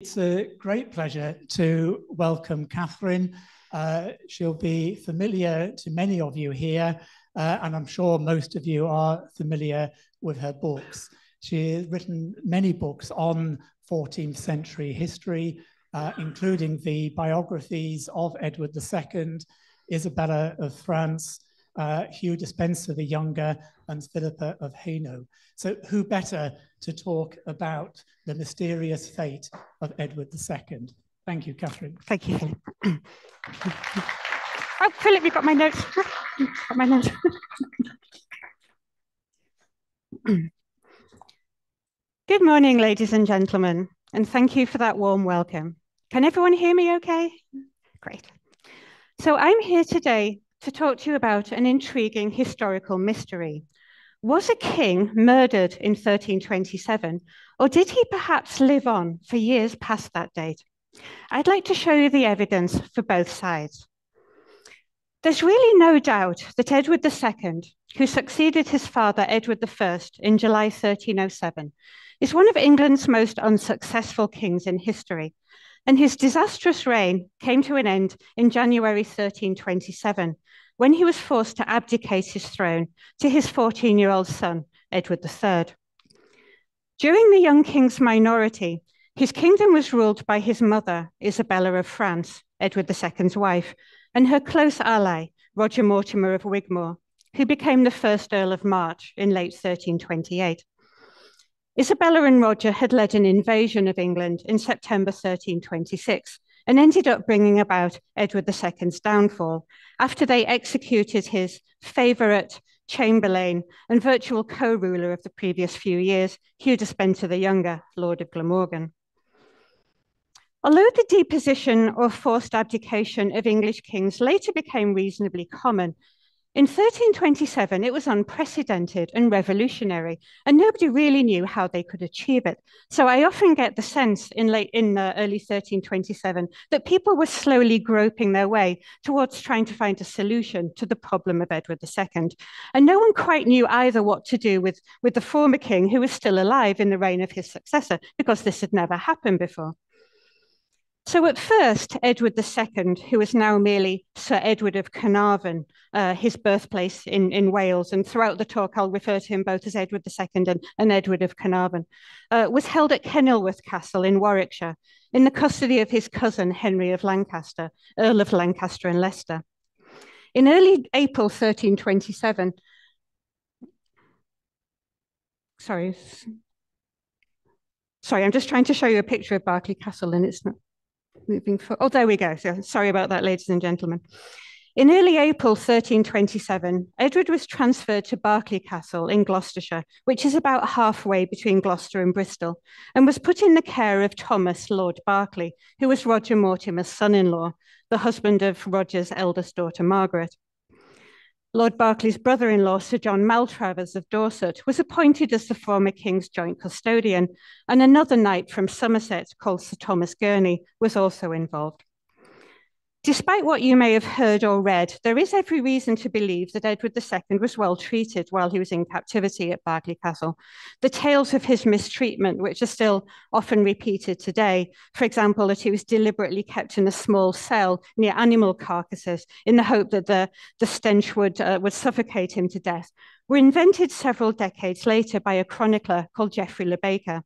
it's a great pleasure to welcome Kathryn. Uh, she'll be familiar to many of you here, uh, and I'm sure most of you are familiar with her books. She has written many books on 14th century history, uh, including the biographies of Edward II, Isabella of France, uh, Hugh Despenser the Younger, and Philippa of Hainault. So, who better to talk about the mysterious fate of Edward II? Thank you, Kathryn. Thank you, Philip. oh, Philip, you got my notes. got my notes. Good morning, ladies and gentlemen, and thank you for that warm welcome. Can everyone hear me okay? Great. So I'm here today to talk to you about an intriguing historical mystery. Was a king murdered in 1327, or did he perhaps live on for years past that date? I'd like to show you the evidence for both sides. There's really no doubt that Edward II, who succeeded his father Edward I in July 1307, is one of England's most unsuccessful kings in history, and his disastrous reign came to an end in January 1327 when he was forced to abdicate his throne to his 14 year old son, Edward III. During the young king's minority, his kingdom was ruled by his mother, Isabella of France, Edward II's wife, and her close ally, Roger Mortimer of Wigmore, who became the first Earl of March in late 1328. Isabella and Roger had led an invasion of England in September 1326 and ended up bringing about Edward II's downfall after they executed his favourite chamberlain and virtual co-ruler of the previous few years, Hugh Despenser the Younger, Lord of Glamorgan. Although the deposition or forced abdication of English kings later became reasonably common, in 1327, it was unprecedented and revolutionary, and nobody really knew how they could achieve it. So I often get the sense in late in uh, early 1327 that people were slowly groping their way towards trying to find a solution to the problem of Edward II, and no one quite knew either what to do with with the former king who was still alive in the reign of his successor because this had never happened before. So at first, Edward II, who is now merely Sir Edward of Carnarvon, uh, his birthplace in, in Wales, and throughout the talk I'll refer to him both as Edward II and, and Edward of Carnarvon, uh, was held at Kenilworth Castle in Warwickshire in the custody of his cousin Henry of Lancaster, Earl of Lancaster and Leicester. In early April 1327, sorry, sorry, I'm just trying to show you a picture of Berkeley Castle and it's not moving forward. Oh, there we go. So sorry about that, ladies and gentlemen. In early April 1327, Edward was transferred to Berkeley Castle in Gloucestershire, which is about halfway between Gloucester and Bristol, and was put in the care of Thomas, Lord Berkeley, who was Roger Mortimer's son in law, the husband of Roger's eldest daughter, Margaret. Lord Berkeley's brother in law, Sir John Maltravers of Dorset, was appointed as the former King's joint custodian, and another knight from Somerset called Sir Thomas Gurney was also involved. Despite what you may have heard or read, there is every reason to believe that Edward II was well treated while he was in captivity at Berkeley Castle. The tales of his mistreatment, which are still often repeated today, for example, that he was deliberately kept in a small cell near animal carcasses in the hope that the, the stench would, uh, would suffocate him to death, were invented several decades later by a chronicler called Geoffrey Le Baker.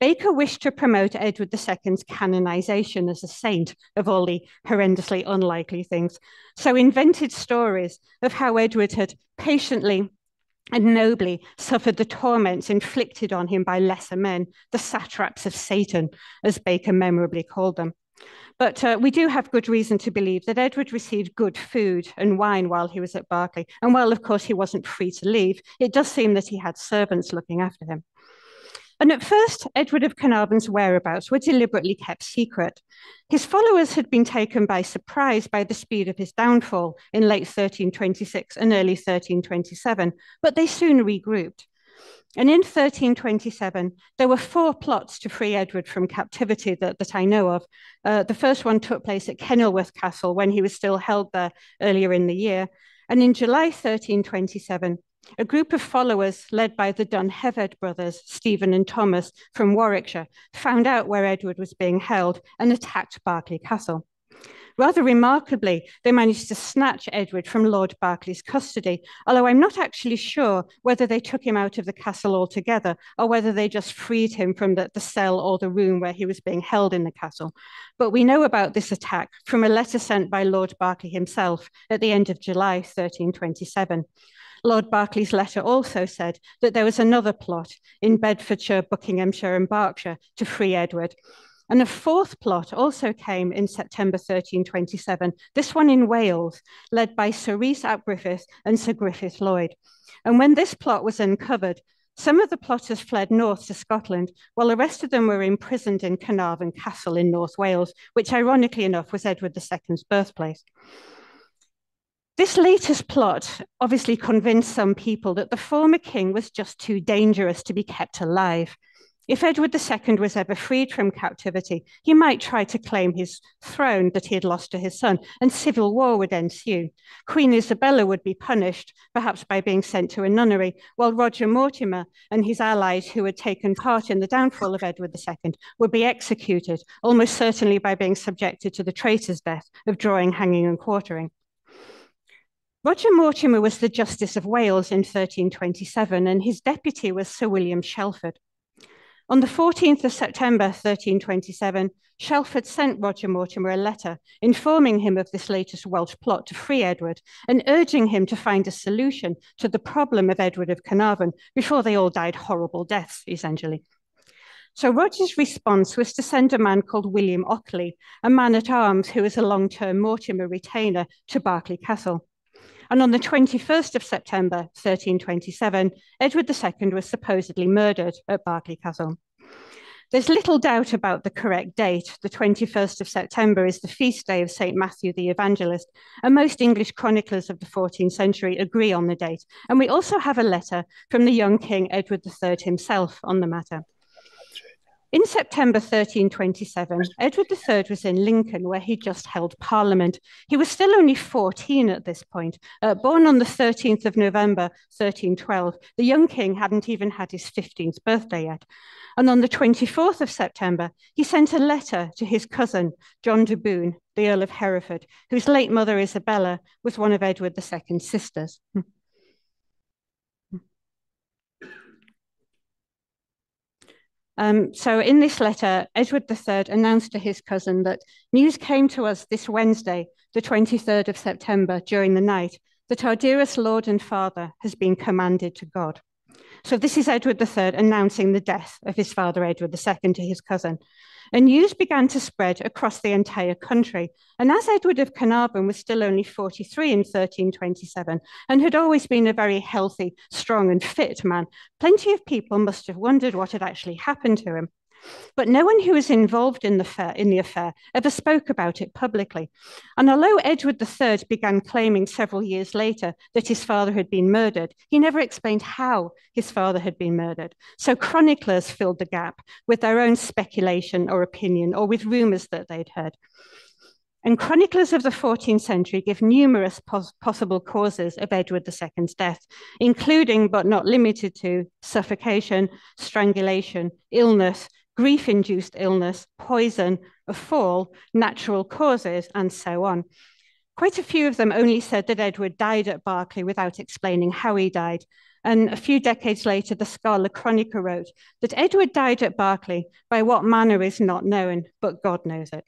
Baker wished to promote Edward II's canonization as a saint of all the horrendously unlikely things, so invented stories of how Edward had patiently and nobly suffered the torments inflicted on him by lesser men, the satraps of Satan, as Baker memorably called them. But uh, we do have good reason to believe that Edward received good food and wine while he was at Berkeley. And while, of course, he wasn't free to leave, it does seem that he had servants looking after him. And at first, Edward of Carnarvon's whereabouts were deliberately kept secret. His followers had been taken by surprise by the speed of his downfall in late 1326 and early 1327, but they soon regrouped. And in 1327, there were four plots to free Edward from captivity that, that I know of. Uh, the first one took place at Kenilworth Castle when he was still held there earlier in the year. And in July 1327, a group of followers led by the Dunheved brothers, Stephen and Thomas from Warwickshire, found out where Edward was being held and attacked Berkeley Castle. Rather remarkably, they managed to snatch Edward from Lord Berkeley's custody, although I'm not actually sure whether they took him out of the castle altogether or whether they just freed him from the, the cell or the room where he was being held in the castle. But we know about this attack from a letter sent by Lord Berkeley himself at the end of July 1327. Lord Berkeley's letter also said that there was another plot in Bedfordshire, Buckinghamshire, and Berkshire to free Edward, and a fourth plot also came in September 1327, this one in Wales, led by Sir Rhys ap Griffith and Sir Griffith Lloyd. And when this plot was uncovered, some of the plotters fled north to Scotland, while the rest of them were imprisoned in Carnarvon Castle in North Wales, which ironically enough was Edward II's birthplace. This latest plot obviously convinced some people that the former king was just too dangerous to be kept alive. If Edward II was ever freed from captivity, he might try to claim his throne that he had lost to his son, and civil war would ensue. Queen Isabella would be punished, perhaps by being sent to a nunnery, while Roger Mortimer and his allies who had taken part in the downfall of Edward II would be executed, almost certainly by being subjected to the traitor's death of drawing, hanging, and quartering. Roger Mortimer was the Justice of Wales in 1327, and his deputy was Sir William Shelford. On the 14th of September 1327, Shelford sent Roger Mortimer a letter informing him of this latest Welsh plot to free Edward and urging him to find a solution to the problem of Edward of Carnarvon before they all died horrible deaths, essentially. So Roger's response was to send a man called William Ockley, a man at arms who was a long term Mortimer retainer, to Berkeley Castle. And on the 21st of September 1327, Edward II was supposedly murdered at Berkeley Castle. There's little doubt about the correct date. The 21st of September is the feast day of St. Matthew the Evangelist, and most English chroniclers of the 14th century agree on the date. And we also have a letter from the young King Edward III himself on the matter. In September 1327, Edward III was in Lincoln, where he just held Parliament. He was still only 14 at this point. Uh, born on the 13th of November 1312, the young king hadn't even had his 15th birthday yet. And on the 24th of September, he sent a letter to his cousin, John de Bohun, the Earl of Hereford, whose late mother, Isabella, was one of Edward II's sisters. Um, so in this letter, Edward III announced to his cousin that news came to us this Wednesday, the 23rd of September, during the night, that our dearest Lord and Father has been commanded to God. So this is Edward III announcing the death of his father, Edward II, to his cousin and news began to spread across the entire country. And as Edward of Carnarvon was still only 43 in 1327 and had always been a very healthy, strong, and fit man, plenty of people must have wondered what had actually happened to him. But no one who was involved in the, affair, in the affair ever spoke about it publicly. And although Edward III began claiming several years later that his father had been murdered, he never explained how his father had been murdered. So chroniclers filled the gap with their own speculation or opinion or with rumors that they'd heard. And chroniclers of the 14th century give numerous pos possible causes of Edward II's death, including but not limited to suffocation, strangulation, illness, grief induced illness, poison, a fall, natural causes, and so on. Quite a few of them only said that Edward died at Berkeley without explaining how he died. And a few decades later, the Scalacronica wrote that Edward died at Berkeley by what manner is not known, but God knows it.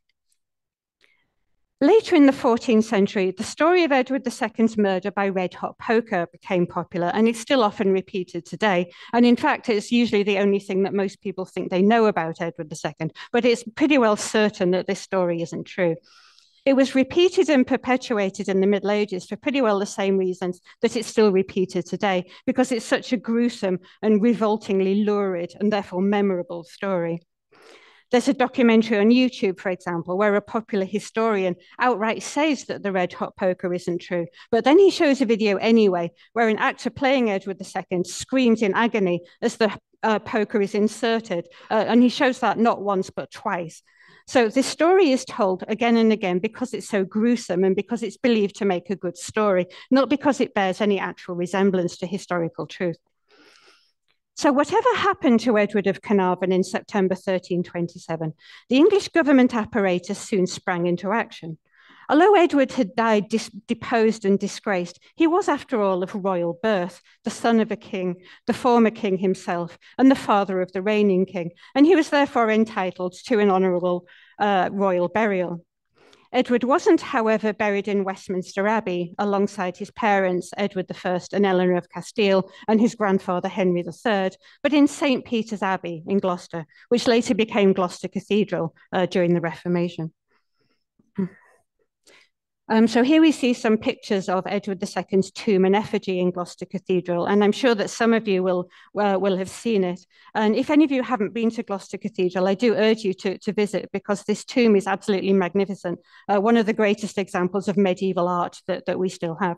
Later in the 14th century, the story of Edward II's murder by red hot poker became popular, and it's still often repeated today. And in fact, it's usually the only thing that most people think they know about Edward II, but it's pretty well certain that this story isn't true. It was repeated and perpetuated in the Middle Ages for pretty well the same reasons that it's still repeated today, because it's such a gruesome and revoltingly lurid and therefore memorable story. There's a documentary on YouTube, for example, where a popular historian outright says that the red hot poker isn't true. But then he shows a video anyway, where an actor playing Edward II screams in agony as the uh, poker is inserted. Uh, and he shows that not once, but twice. So this story is told again and again because it's so gruesome and because it's believed to make a good story, not because it bears any actual resemblance to historical truth. So, whatever happened to Edward of Carnarvon in September 1327, the English government apparatus soon sprang into action. Although Edward had died deposed and disgraced, he was, after all, of royal birth, the son of a king, the former king himself, and the father of the reigning king, and he was therefore entitled to an honourable uh, royal burial. Edward wasn't, however, buried in Westminster Abbey alongside his parents, Edward I and Eleanor of Castile, and his grandfather, Henry III, but in St. Peter's Abbey in Gloucester, which later became Gloucester Cathedral uh, during the Reformation. Um, so here we see some pictures of Edward II's tomb and effigy in Gloucester Cathedral, and I'm sure that some of you will uh, will have seen it. And if any of you haven't been to Gloucester Cathedral, I do urge you to, to visit because this tomb is absolutely magnificent, uh, one of the greatest examples of medieval art that, that we still have.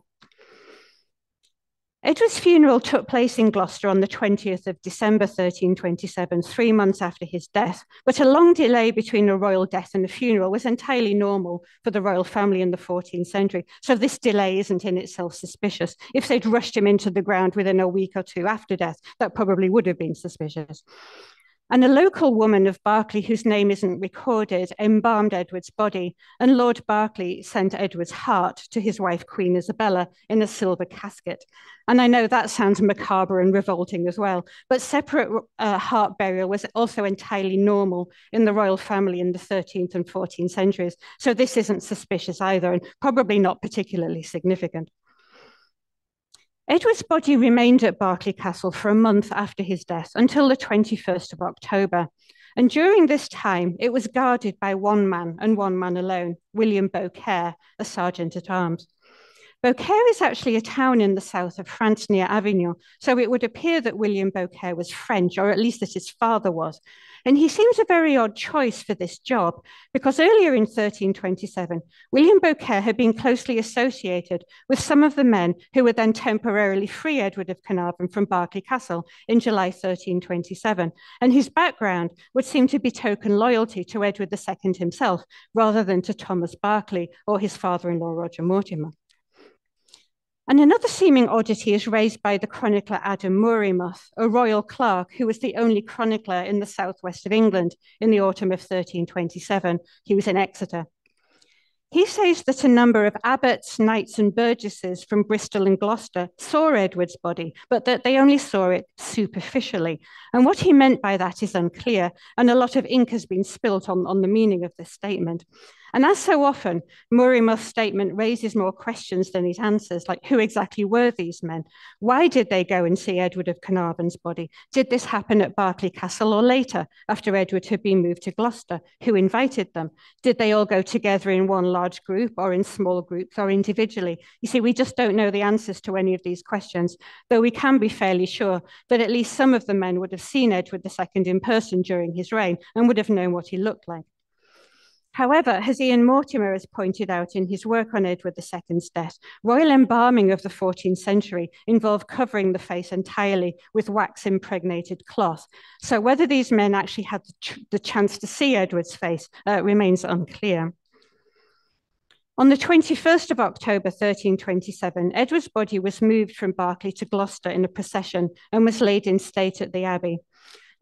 Edward's funeral took place in Gloucester on the 20th of December 1327, three months after his death, but a long delay between a royal death and a funeral was entirely normal for the royal family in the 14th century. So this delay isn't in itself suspicious. If they'd rushed him into the ground within a week or two after death, that probably would have been suspicious. And a local woman of Berkeley, whose name isn't recorded, embalmed Edward's body, and Lord Berkeley sent Edward's heart to his wife, Queen Isabella, in a silver casket. And I know that sounds macabre and revolting as well, but separate uh, heart burial was also entirely normal in the royal family in the 13th and 14th centuries. So this isn't suspicious either, and probably not particularly significant. Edward's body remained at Berkeley Castle for a month after his death until the 21st of October. And during this time, it was guarded by one man and one man alone, William Beaucaire, a sergeant at arms. Beaucaire is actually a town in the south of France near Avignon, so it would appear that William Beaucaire was French, or at least that his father was. And he seems a very odd choice for this job because earlier in 1327, William Beaucaire had been closely associated with some of the men who would then temporarily free Edward of Carnarvon from Berkeley Castle in July 1327. And his background would seem to be token loyalty to Edward II himself rather than to Thomas Berkeley or his father in law, Roger Mortimer. And another seeming oddity is raised by the chronicler Adam Murimuth, a royal clerk who was the only chronicler in the southwest of England in the autumn of 1327. He was in Exeter. He says that a number of abbots, knights, and burgesses from Bristol and Gloucester saw Edward's body, but that they only saw it superficially. And what he meant by that is unclear, and a lot of ink has been spilt on, on the meaning of this statement. And as so often, Murimuth's statement raises more questions than it answers, like who exactly were these men? Why did they go and see Edward of Carnarvon's body? Did this happen at Berkeley Castle or later, after Edward had been moved to Gloucester? Who invited them? Did they all go together in one large group or in small groups or individually? You see, we just don't know the answers to any of these questions, though we can be fairly sure that at least some of the men would have seen Edward II in person during his reign and would have known what he looked like. However, as Ian Mortimer has pointed out in his work on Edward II's death, royal embalming of the 14th century involved covering the face entirely with wax impregnated cloth. So whether these men actually had the, ch the chance to see Edward's face uh, remains unclear. On the 21st of October 1327, Edward's body was moved from Berkeley to Gloucester in a procession and was laid in state at the Abbey.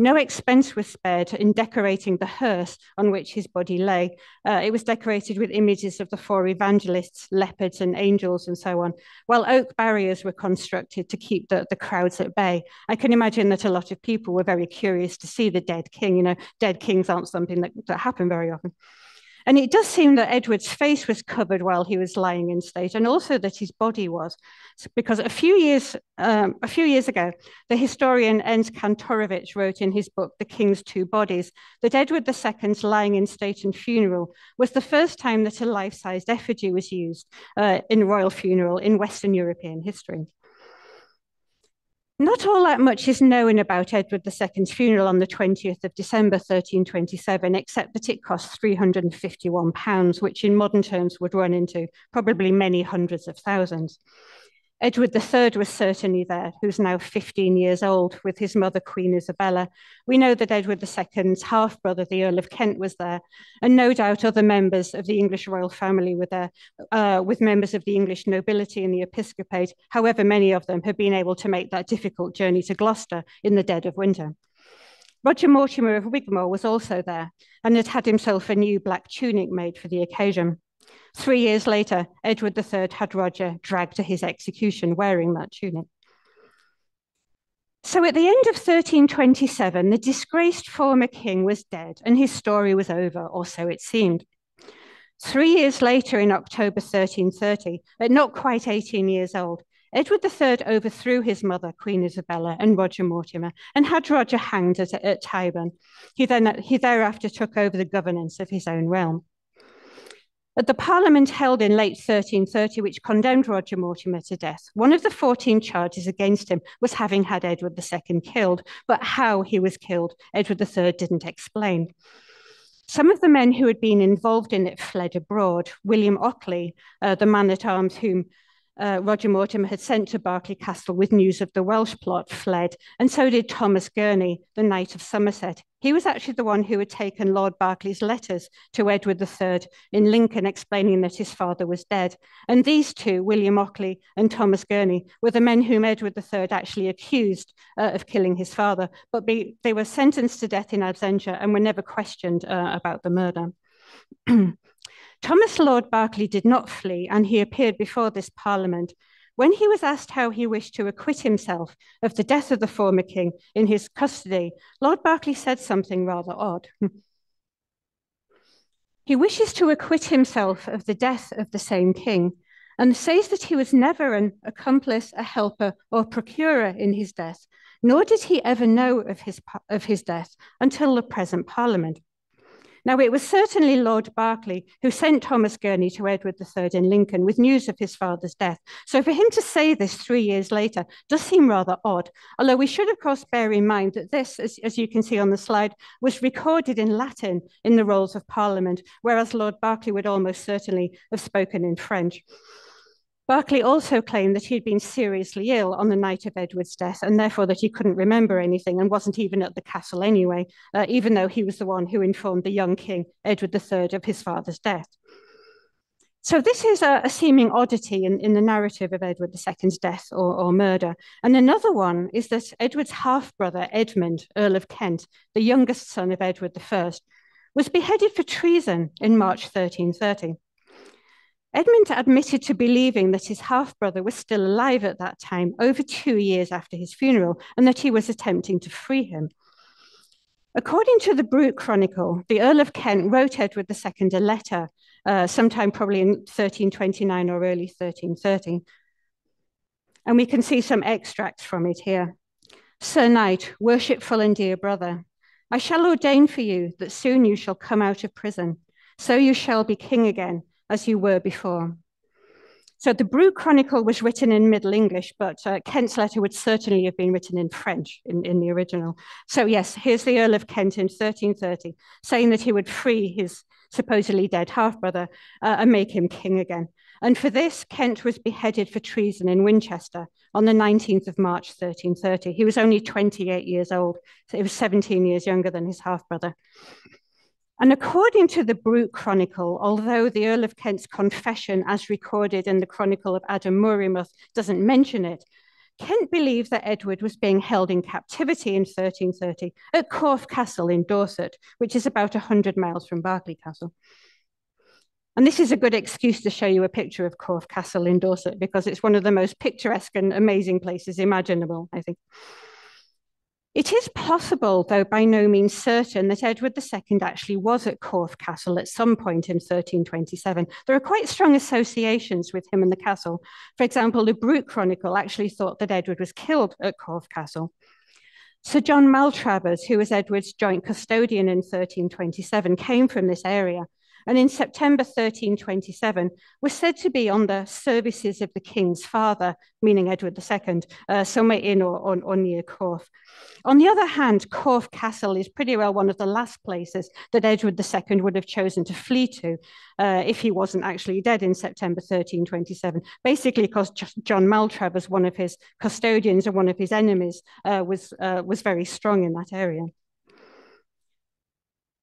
No expense was spared in decorating the hearse on which his body lay. Uh, it was decorated with images of the four evangelists, leopards, and angels, and so on, while oak barriers were constructed to keep the, the crowds at bay. I can imagine that a lot of people were very curious to see the dead king. You know, dead kings aren't something that, that happen very often. And it does seem that Edward's face was covered while he was lying in state, and also that his body was, because a few years um, a few years ago, the historian Ernst Kantorowicz wrote in his book *The King's Two Bodies* that Edward II's lying in state and funeral was the first time that a life-sized effigy was used uh, in royal funeral in Western European history. Not all that much is known about Edward II's funeral on the 20th of December 1327, except that it cost £351, which in modern terms would run into probably many hundreds of thousands. Edward III was certainly there, who's now 15 years old, with his mother, Queen Isabella. We know that Edward II's half brother, the Earl of Kent, was there, and no doubt other members of the English royal family were there, uh, with members of the English nobility and the episcopate. However, many of them had been able to make that difficult journey to Gloucester in the dead of winter. Roger Mortimer of Wigmore was also there and had had himself a new black tunic made for the occasion. Three years later, Edward III had Roger dragged to his execution wearing that tunic. So at the end of 1327, the disgraced former king was dead and his story was over, or so it seemed. Three years later, in October 1330, at not quite 18 years old, Edward III overthrew his mother, Queen Isabella, and Roger Mortimer, and had Roger hanged at, at Tyburn. He, then, he thereafter took over the governance of his own realm. At the Parliament held in late 1330, which condemned Roger Mortimer to death, one of the 14 charges against him was having had Edward II killed, but how he was killed, Edward III didn't explain. Some of the men who had been involved in it fled abroad. William Ockley, uh, the man at arms whom uh, Roger Mortimer had sent to Berkeley Castle with news of the Welsh plot fled, and so did Thomas Gurney, the Knight of Somerset. He was actually the one who had taken Lord Berkeley's letters to Edward III in Lincoln explaining that his father was dead. And these two, William Ockley and Thomas Gurney, were the men whom Edward III actually accused uh, of killing his father, but be, they were sentenced to death in absentia and were never questioned uh, about the murder. Thomas Lord Berkeley did not flee, and he appeared before this parliament. When he was asked how he wished to acquit himself of the death of the former king in his custody, Lord Berkeley said something rather odd. he wishes to acquit himself of the death of the same king and says that he was never an accomplice, a helper, or procurer in his death, nor did he ever know of his, of his death until the present parliament. Now, it was certainly Lord Berkeley who sent Thomas Gurney to Edward III in Lincoln with news of his father's death. So, for him to say this three years later does seem rather odd. Although we should, of course, bear in mind that this, as, as you can see on the slide, was recorded in Latin in the rolls of Parliament, whereas Lord Berkeley would almost certainly have spoken in French. Berkeley also claimed that he had been seriously ill on the night of Edward's death and therefore that he couldn't remember anything and wasn't even at the castle anyway, uh, even though he was the one who informed the young king, Edward III, of his father's death. So this is a, a seeming oddity in, in, the narrative of Edward II's death or, or, murder. And another one is that Edward's half-brother, Edmund, Earl of Kent, the youngest son of Edward I, was beheaded for treason in March 1330. Edmund admitted to believing that his half brother was still alive at that time, over two years after his funeral, and that he was attempting to free him. According to the Brut Chronicle, the Earl of Kent wrote Edward II a letter, uh, sometime probably in 1329 or early 1330. And we can see some extracts from it here. Sir Knight, worshipful and dear brother, I shall ordain for you that soon you shall come out of prison, so you shall be king again as you were before. So the Brut Chronicle was written in Middle English, but uh, Kent's letter would certainly have been written in French in, in the original. So yes, here's the Earl of Kent in 1330 saying that he would free his supposedly dead half-brother uh, and make him king again. And for this, Kent was beheaded for treason in Winchester on the 19th of March, 1330. He was only 28 years old, so he was 17 years younger than his half-brother. And according to the Brut Chronicle, although the Earl of Kent's confession, as recorded in the Chronicle of Adam Murimuth, doesn't mention it, Kent believed that Edward was being held in captivity in 1330 at Corfe Castle in Dorset, which is about 100 miles from Berkeley Castle. And this is a good excuse to show you a picture of Corfe Castle in Dorset because it's one of the most picturesque and amazing places imaginable, I think. It is possible, though by no means certain, that Edward II actually was at Corfe Castle at some point in 1327. There are quite strong associations with him and the castle. For example, the Brut Chronicle actually thought that Edward was killed at Corfe Castle. Sir John Maltravers, who was Edward's joint custodian in 1327, came from this area and in September 1327 was said to be on the services of the king's father, meaning Edward II, uh, somewhere in or, or, or near Corfe. On the other hand, Corfe Castle is pretty well one of the last places that Edward II would have chosen to flee to uh, if he wasn't actually dead in September 1327. Basically, because John Maltravers, one of his custodians and one of his enemies, uh, was, uh, was very strong in that area.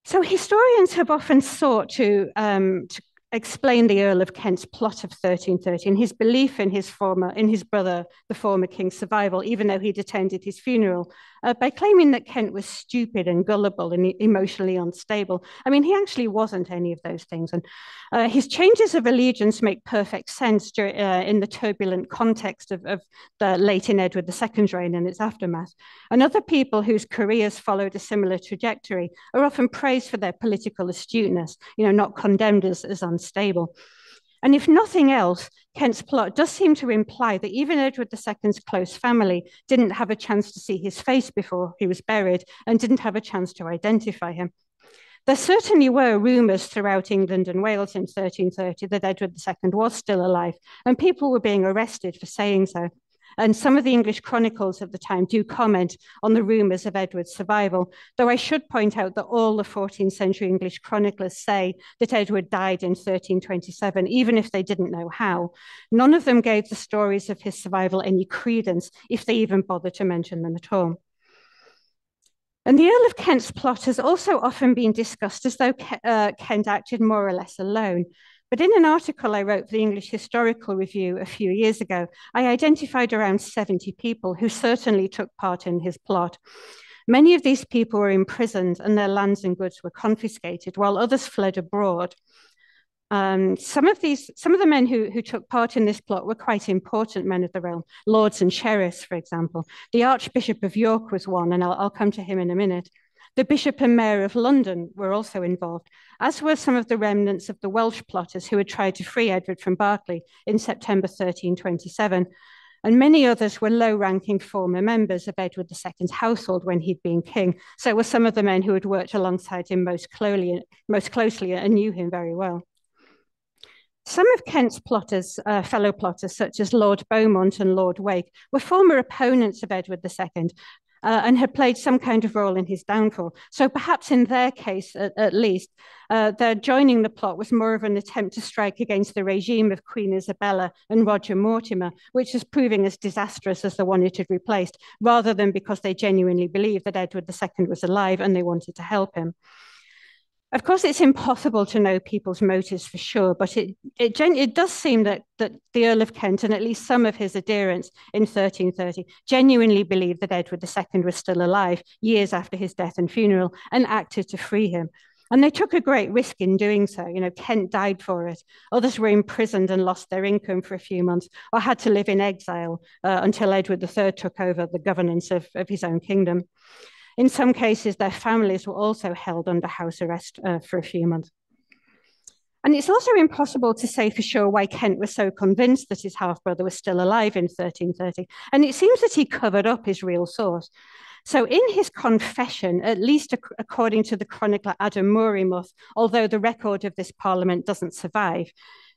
So historians have often sought to, um, to explain the Earl of Kent's plot of 1330 and his belief in his former, in his brother, the former king's survival, even though he'd attended his funeral, uh, by claiming that Kent was stupid and gullible and emotionally unstable. I mean, he actually wasn't any of those things. And uh, his changes of allegiance make perfect sense uh, in the turbulent context of, of the late in Edward II's reign and its aftermath. And other people whose careers followed a similar trajectory are often praised for their political astuteness, you know, not condemned as, as unstable. And if nothing else, Kent's plot does seem to imply that even Edward II's close family didn't have a chance to see his face before he was buried and didn't have a chance to identify him. There certainly were rumours throughout England and Wales in 1330 that Edward II was still alive, and people were being arrested for saying so. And some of the English chronicles of the time do comment on the rumours of Edward's survival, though I should point out that all the 14th century English chroniclers say that Edward died in 1327, even if they didn't know how. None of them gave the stories of his survival any credence, if they even bothered to mention them at all. And the Earl of Kent's plot has also often been discussed as though uh, Kent acted more or less alone. But in an article I wrote for the English Historical Review a few years ago, I identified around 70 people who certainly took part in his plot. Many of these people were imprisoned and their lands and goods were confiscated, while others fled abroad. Um, some of these, some of the men who, who took part in this plot were quite important men of the realm, lords and sheriffs, for example. The Archbishop of York was one, and I'll, I'll come to him in a minute. The Bishop and Mayor of London were also involved, as were some of the remnants of the Welsh plotters who had tried to free Edward from Berkeley in September 1327. And many others were low ranking former members of Edward II's household when he'd been king. So were some of the men who had worked alongside him most closely, most closely and knew him very well. Some of Kent's plotters, uh, fellow plotters, such as Lord Beaumont and Lord Wake, were former opponents of Edward II uh, and had played some kind of role in his downfall. So perhaps in their case, at, at least, uh, their joining the plot was more of an attempt to strike against the regime of Queen Isabella and Roger Mortimer, which was proving as disastrous as the one it had replaced, rather than because they genuinely believed that Edward II was alive and they wanted to help him. Of course, it's impossible to know people's motives for sure, but it, it, it, does seem that, that the Earl of Kent and at least some of his adherents in 1330 genuinely believed that Edward II was still alive years after his death and funeral and acted to free him. And they took a great risk in doing so. You know, Kent died for it. Others were imprisoned and lost their income for a few months or had to live in exile uh, until Edward III took over the governance of, of his own kingdom. In some cases, their families were also held under house arrest uh, for a few months. And it's also impossible to say for sure why Kent was so convinced that his half brother was still alive in 1330. And it seems that he covered up his real source. So, in his confession, at least ac according to the chronicler Adam Murimuth, although the record of this parliament doesn't survive,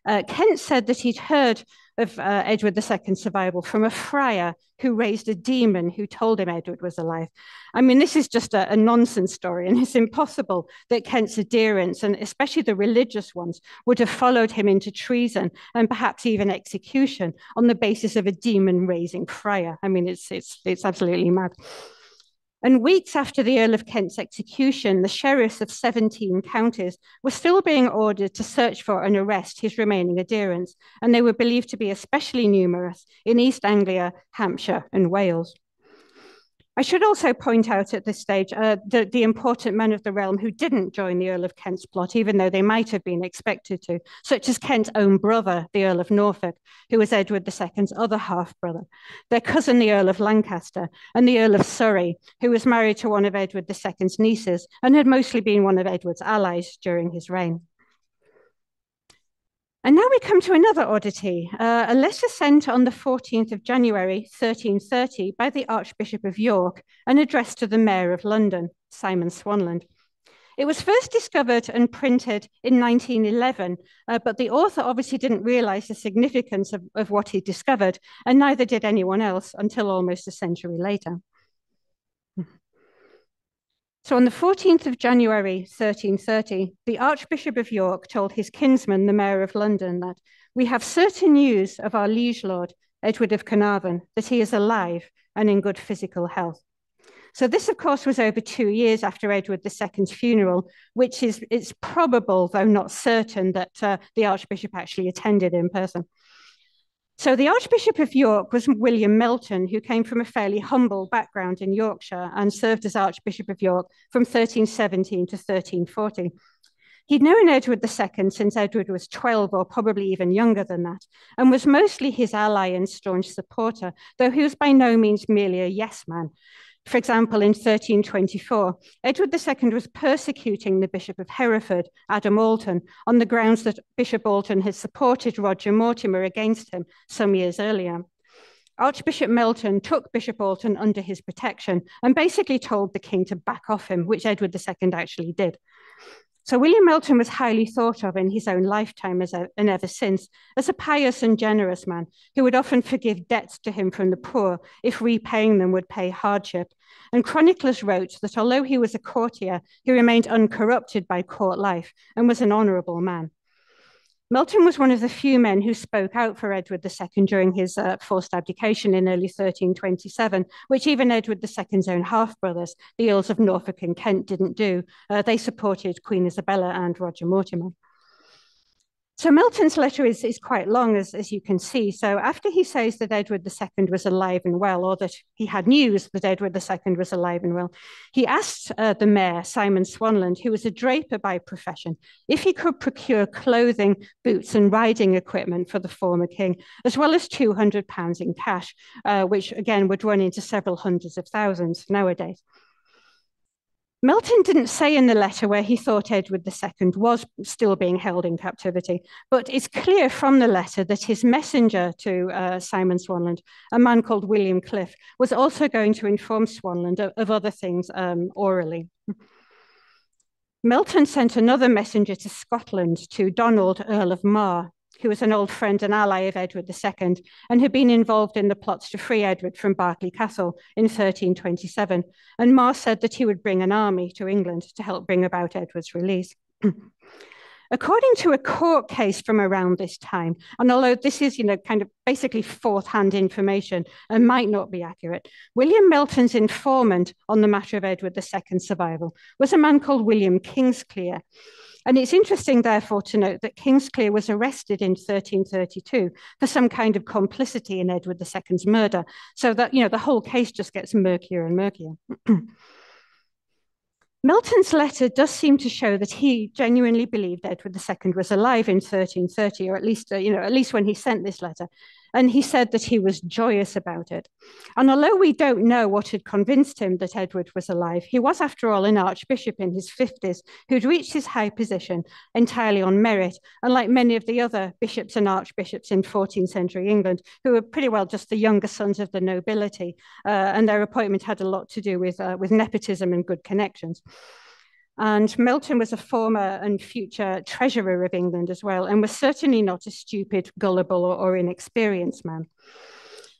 uh, Kent said that he'd heard of uh, Edward II's survival from a friar who raised a demon who told him Edward was alive. I mean, this is just a, a, nonsense story, and it's impossible that Kent's adherents, and especially the religious ones, would have followed him into treason and perhaps even execution on the basis of a demon raising friar. I mean, it's, it's, it's absolutely mad. And weeks after the Earl of Kent's execution, the sheriffs of 17 counties were still being ordered to search for and arrest his remaining adherents, and they were believed to be especially numerous in East Anglia, Hampshire, and Wales. I should also point out at this stage uh, the, the, important men of the realm who didn't join the Earl of Kent's plot, even though they might have been expected to, such as Kent's own brother, the Earl of Norfolk, who was Edward II's other half brother, their cousin, the Earl of Lancaster, and the Earl of Surrey, who was married to one of Edward II's nieces and had mostly been one of Edward's allies during his reign. And now we come to another oddity, uh, a letter sent on the 14th of January 1330 by the Archbishop of York and addressed to the Mayor of London, Simon Swanland. It was first discovered and printed in 1911, uh, but the author obviously didn't realize the significance of, of what he discovered, and neither did anyone else until almost a century later. So on the 14th of January 1330, the Archbishop of York told his kinsman, the Mayor of London, that we have certain news of our liege lord, Edward of Carnarvon, that he is alive and in good physical health. So this, of course, was over two years after Edward II's funeral, which is it's probable, though not certain, that uh, the Archbishop actually attended in person. So the Archbishop of York was William Melton, who came from a fairly humble background in Yorkshire and served as Archbishop of York from 1317 to 1340. He'd known Edward II since Edward was 12 or probably even younger than that, and was mostly his ally and staunch supporter, though he was by no means merely a yes man. For example, in 1324, Edward II was persecuting the Bishop of Hereford, Adam Orleton, on the grounds that Bishop Orleton had supported Roger Mortimer against him some years earlier. Archbishop Melton took Bishop Orleton under his protection and basically told the king to back off him, which Edward II actually did. So William Melton was highly thought of in his own lifetime as a, and ever since as a pious and generous man who would often forgive debts to him from the poor if repaying them would pay hardship. And chroniclers wrote that although he was a courtier, he remained uncorrupted by court life and was an honourable man. Melton was one of the few men who spoke out for Edward II during his uh, forced abdication in early 1327, which even Edward II's own half brothers, the Earls of Norfolk and Kent, didn't do. Uh, they supported Queen Isabella and Roger Mortimer. So Melton's letter is, is quite long, as, as you can see. So after he says that Edward II was alive and well, or that he had news that Edward II was alive and well, he asked uh, the mayor, Simon Swanland, who was a draper by profession, if he could procure clothing, boots, and riding equipment for the former king, as well as £200 in cash, uh, which again would run into several hundreds of thousands nowadays. Melton didn't say in the letter where he thought Edward II was still being held in captivity, but it's clear from the letter that his messenger to uh, Simon Swanland, a man called William Cliff, was also going to inform Swanland of, of other things um, orally. Melton sent another messenger to Scotland to Donald, Earl of Mar, who was an old friend and ally of Edward II, and had been involved in the plots to free Edward from Berkeley Castle in 1327. And Mar said that he would bring an army to England to help bring about Edward's release. According to a court case from around this time, and although this is, you know, kind of basically fourth-hand information and might not be accurate, William Melton's informant on the matter of Edward II's survival was a man called William Kingsclere, and it's interesting, therefore, to note that Kingsclere was arrested in 1332 for some kind of complicity in Edward II's murder, so that you know the whole case just gets murkier and murkier. Melton's letter does seem to show that he genuinely believed Edward II was alive in 1330, or at least, uh, you know, at least when he sent this letter. And he said that he was joyous about it. And although we don't know what had convinced him that Edward was alive, he was, after all, an archbishop in his 50s who'd reached his high position entirely on merit, unlike many of the other bishops and archbishops in 14th century England, who were pretty well just the younger sons of the nobility. Uh, and their appointment had a lot to do with, uh, with nepotism and good connections. And Melton was a former and future treasurer of England as well, and was certainly not a stupid, gullible, or, or inexperienced man.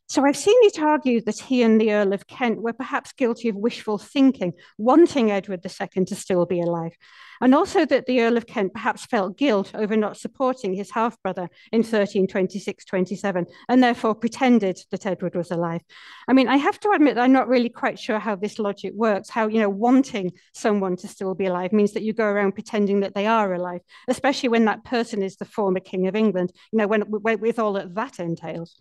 So I've seen it argued that he and the Earl of Kent were perhaps guilty of wishful thinking, wanting Edward II to still be alive, and also that the Earl of Kent perhaps felt guilt over not supporting his half brother in 1326 27, and therefore pretended that Edward was alive. I mean, I have to admit, I'm not really quite sure how this logic works, how, you know, wanting someone to still be alive means that you go around pretending that they are alive, especially when that person is the former King of England, you know, when, with all that that entails.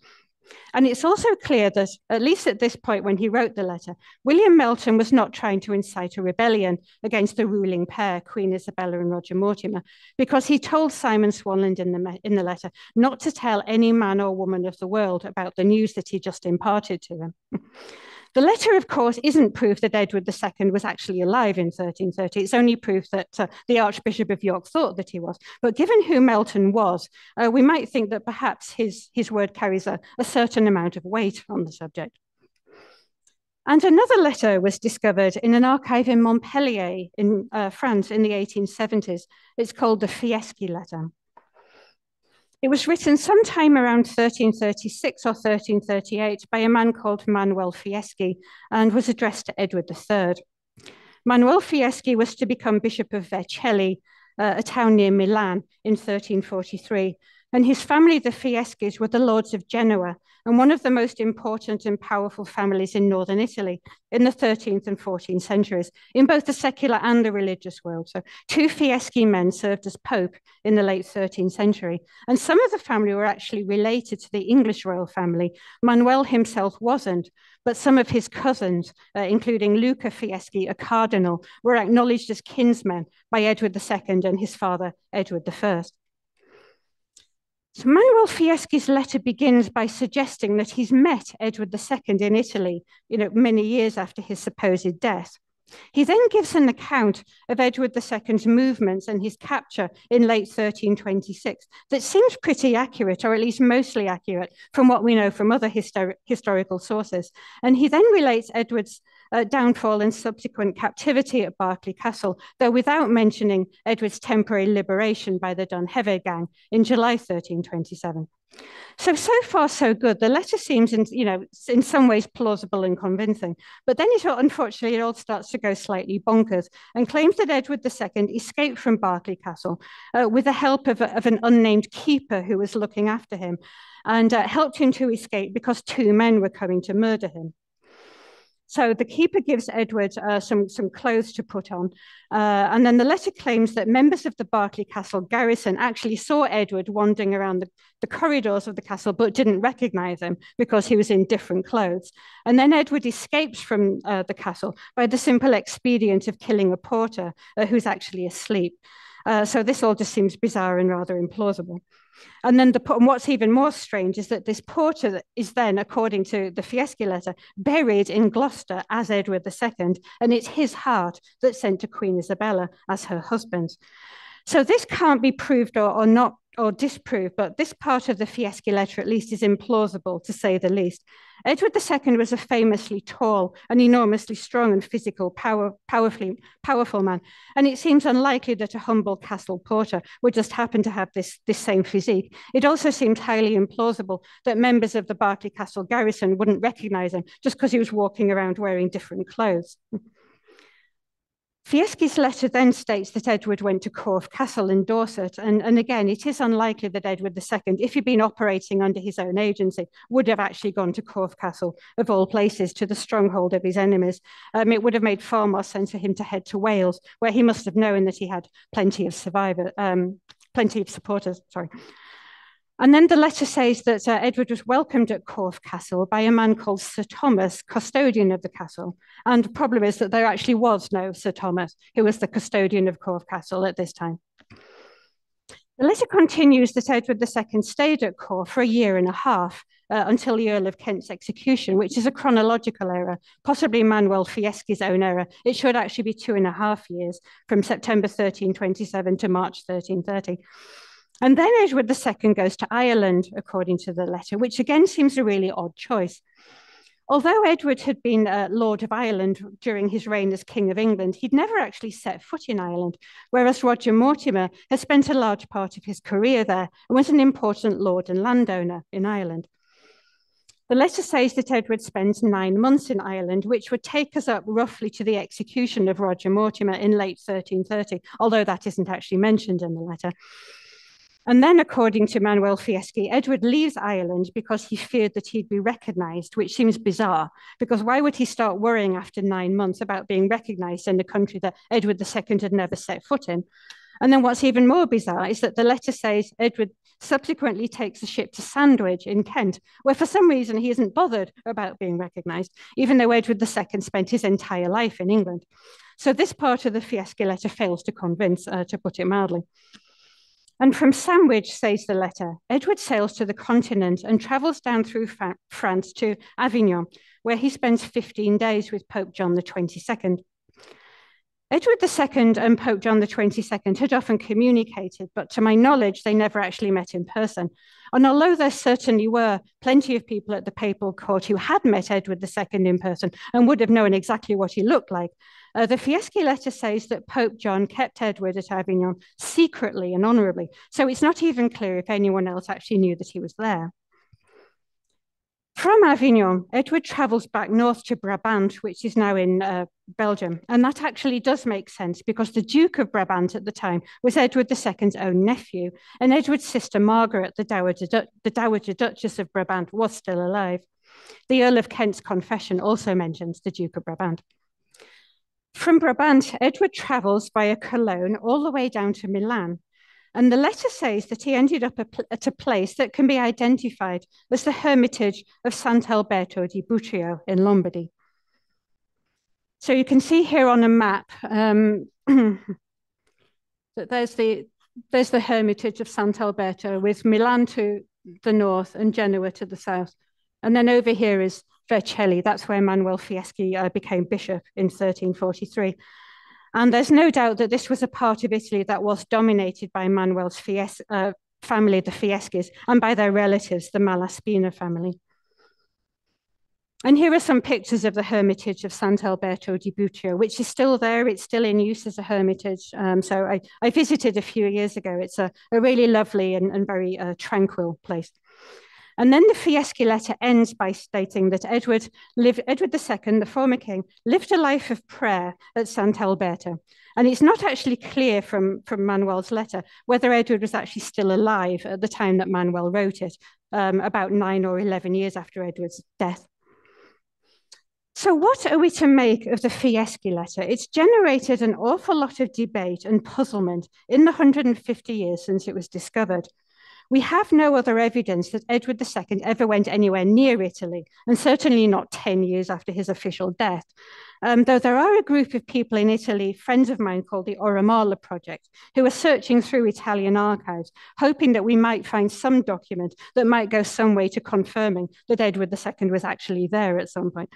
And it's also clear that, at least at this point when he wrote the letter, William Melton was not trying to incite a rebellion against the ruling pair, Queen Isabella and Roger Mortimer, because he told Simon Swanland in the, in the letter not to tell any man or woman of the world about the news that he just imparted to him. The letter, of course, isn't proof that Edward II was actually alive in 1330. It's only proof that uh, the Archbishop of York thought that he was. But given who Melton was, uh, we might think that perhaps his, his word carries a, a certain amount of weight on the subject. And another letter was discovered in an archive in Montpellier in uh, France in the 1870s. It's called the Fieschi letter. It was written sometime around 1336 or 1338 by a man called Manuel Fieschi and was addressed to Edward III. Manuel Fieschi was to become Bishop of Vercelli, uh, a town near Milan, in 1343, and his family, the Fieschis, were the lords of Genoa and one of the most important and powerful families in northern Italy in the 13th and 14th centuries, in both the secular and the religious world. So two Fieschi men served as pope in the late 13th century. And some of the family were actually related to the English royal family. Manuel himself wasn't, but some of his cousins, uh, including Luca Fieschi, a cardinal, were acknowledged as kinsmen by Edward II and his father, Edward I. So Manuel Fieschi's letter begins by suggesting that he's met Edward II in Italy, you know, many years after his supposed death. He then gives an account of Edward II's movements and his capture in late 1326 that seems pretty accurate, or at least mostly accurate, from what we know from other histor historical sources. And he then relates Edward's uh, downfall and subsequent captivity at Berkeley Castle, though without mentioning Edward's temporary liberation by the Dunheved gang in July 1327. So, so far, so good. The letter seems, in, you know, in some ways plausible and convincing, but then it unfortunately it all starts to go slightly bonkers and claims that Edward II escaped from Berkeley Castle uh, with the help of, of, an unnamed keeper who was looking after him and uh, helped him to escape because two men were coming to murder him. So the keeper gives Edward uh, some, some clothes to put on. Uh, and then the letter claims that members of the Berkeley Castle garrison actually saw Edward wandering around the, the corridors of the castle, but didn't recognize him because he was in different clothes. And then Edward escapes from uh, the castle by the simple expedient of killing a porter uh, who's actually asleep. Uh, so this all just seems bizarre and rather implausible. And then the, and what's even more strange is that this porter is then, according to the Fieschi letter, buried in Gloucester as Edward II, and it's his heart that's sent to Queen Isabella as her husband. So this can't be proved or, or not or disproved, but this part of the Fieschi letter at least is implausible to say the least. Edward II was a famously tall and enormously strong and physical, power, powerfully, powerful man. And it seems unlikely that a humble castle porter would just happen to have this, this same physique. It also seems highly implausible that members of the Berkeley Castle garrison wouldn't recognize him just because he was walking around wearing different clothes. Fieschi's letter then states that Edward went to Corfe Castle in Dorset, and, and again, it is unlikely that Edward II, if he'd been operating under his own agency, would have actually gone to Corfe Castle, of all places, to the stronghold of his enemies. Um, it would have made far more sense for him to head to Wales, where he must have known that he had plenty of um, plenty of supporters. Sorry. And then the letter says that uh, Edward was welcomed at Corfe Castle by a man called Sir Thomas, custodian of the castle. And the problem is that there actually was no Sir Thomas, who was the custodian of Corfe Castle at this time. The letter continues that Edward II stayed at Corfe for a year and a half uh, until the Earl of Kent's execution, which is a chronological error, possibly Manuel Fieschi's own error. It should actually be two and a half years from September 1327 to March 1330. And then Edward II goes to Ireland, according to the letter, which again seems a really odd choice. Although Edward had been uh, Lord of Ireland during his reign as King of England, he'd never actually set foot in Ireland, whereas Roger Mortimer had spent a large part of his career there and was an important lord and landowner in Ireland. The letter says that Edward spends nine months in Ireland, which would take us up roughly to the execution of Roger Mortimer in late 1330, although that isn't actually mentioned in the letter. And then, according to Manuel Fieschi, Edward leaves Ireland because he feared that he'd be recognized, which seems bizarre, because why would he start worrying after nine months about being recognized in a country that Edward II had never set foot in? And then what's even more bizarre is that the letter says Edward subsequently takes a ship to Sandwich in Kent, where for some reason he isn't bothered about being recognized, even though Edward II spent his entire life in England. So this part of the Fieschi letter fails to convince, uh, to put it mildly. And from Sandwich, says the letter, Edward sails to the continent and travels down through France to Avignon, where he spends 15 days with Pope John the 22nd. Edward II and Pope John XXII had often communicated, but to my knowledge, they never actually met in person. And although there certainly were plenty of people at the papal court who had met Edward II in person and would have known exactly what he looked like, uh, the Fieschi letter says that Pope John kept Edward at Avignon secretly and honorably. So it's not even clear if anyone else actually knew that he was there. From Avignon, Edward travels back north to Brabant, which is now in uh, Belgium. And that actually does make sense because the Duke of Brabant at the time was Edward II's own nephew, and Edward's sister Margaret, the Dowager, the Dowager Duchess of Brabant, was still alive. The Earl of Kent's confession also mentions the Duke of Brabant. From Brabant, Edward travels via Cologne all the way down to Milan, and the letter says that he ended up at a place that can be identified as the Hermitage of Sant'Alberto di Butrio in Lombardy. So you can see here on a map um, that there's the, there's the Hermitage of Sant'Alberto with Milan to the north and Genoa to the south. And then over here is Vercelli. That's where Manuel Fieschi uh, became bishop in 1343. And there's no doubt that this was a part of Italy that was dominated by Manuel's Fies uh, family, the Fieschis, and by their relatives, the Malaspina family. And here are some pictures of the hermitage of Sant'Alberto di Butrio, which is still there. It's still in use as a hermitage. Um, so I, I, visited a few years ago. It's a, a really lovely and, and very uh, tranquil place. And then the Fieschi letter ends by stating that Edward, lived, Edward II, the former king, lived a life of prayer at Sant'Alberto. And it's not actually clear from, from Manuel's letter whether Edward was actually still alive at the time that Manuel wrote it, um, about nine or 11 years after Edward's death. So, what are we to make of the Fieschi letter? It's generated an awful lot of debate and puzzlement in the 150 years since it was discovered. We have no other evidence that Edward II ever went anywhere near Italy, and certainly not 10 years after his official death. Um, though there are a group of people in Italy, friends of mine called the Oramala Project, who are searching through Italian archives, hoping that we might find some document that might go some way to confirming that Edward II was actually there at some point.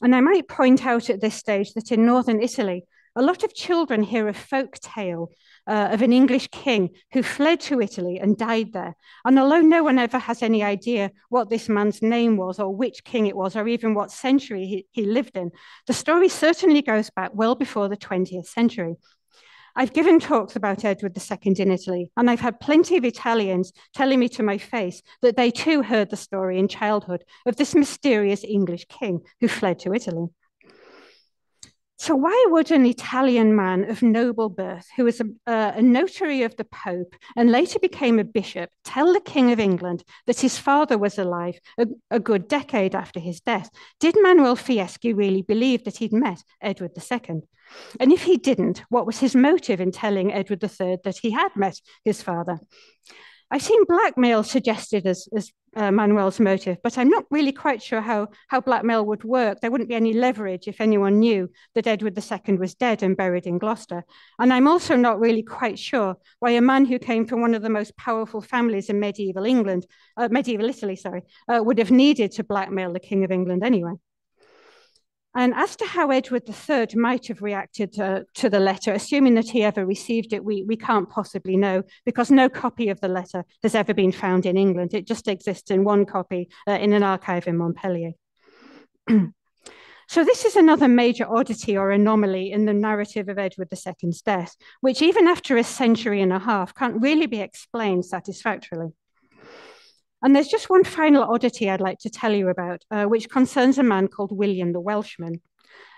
And I might point out at this stage that in northern Italy, a lot of children hear a folk tale uh, of an English king who fled to Italy and died there. And although no one ever has any idea what this man's name was, or which king it was, or even what century he, he lived in, the story certainly goes back well before the 20th century. I've given talks about Edward II in Italy, and I've had plenty of Italians telling me to my face that they too heard the story in childhood of this mysterious English king who fled to Italy. So, why would an Italian man of noble birth, who was a, uh, a, notary of the Pope and later became a bishop, tell the King of England that his father was alive a, a good decade after his death? Did Manuel Fieschi really believe that he'd met Edward II? And if he didn't, what was his motive in telling Edward III that he had met his father? I've seen blackmail suggested as, as uh, Manuel's motive, but I'm not really quite sure how, how blackmail would work. There wouldn't be any leverage if anyone knew that Edward II was dead and buried in Gloucester. And I'm also not really quite sure why a man who came from one of the most powerful families in medieval England, uh, medieval Italy, sorry, uh, would have needed to blackmail the King of England anyway. And as to how Edward III might have reacted to, to, the letter, assuming that he ever received it, we, we can't possibly know because no copy of the letter has ever been found in England. It just exists in one copy uh, in an archive in Montpellier. so this is another major oddity or anomaly in the narrative of Edward II's death, which even after a century and a half can't really be explained satisfactorily. And there's just one final oddity I'd like to tell you about, uh, which concerns a man called William the Welshman.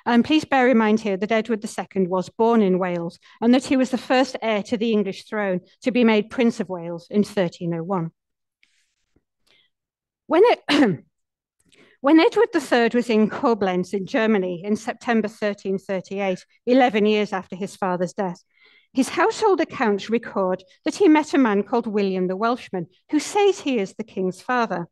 And please bear in mind here that Edward II was born in Wales and that he was the first heir to the English throne to be made Prince of Wales in 1301. When, it, when Edward III was in Koblenz in Germany in September 1338, 11 years after his father's death, his household accounts record that he met a man called William the Welshman, who says he is the king's father.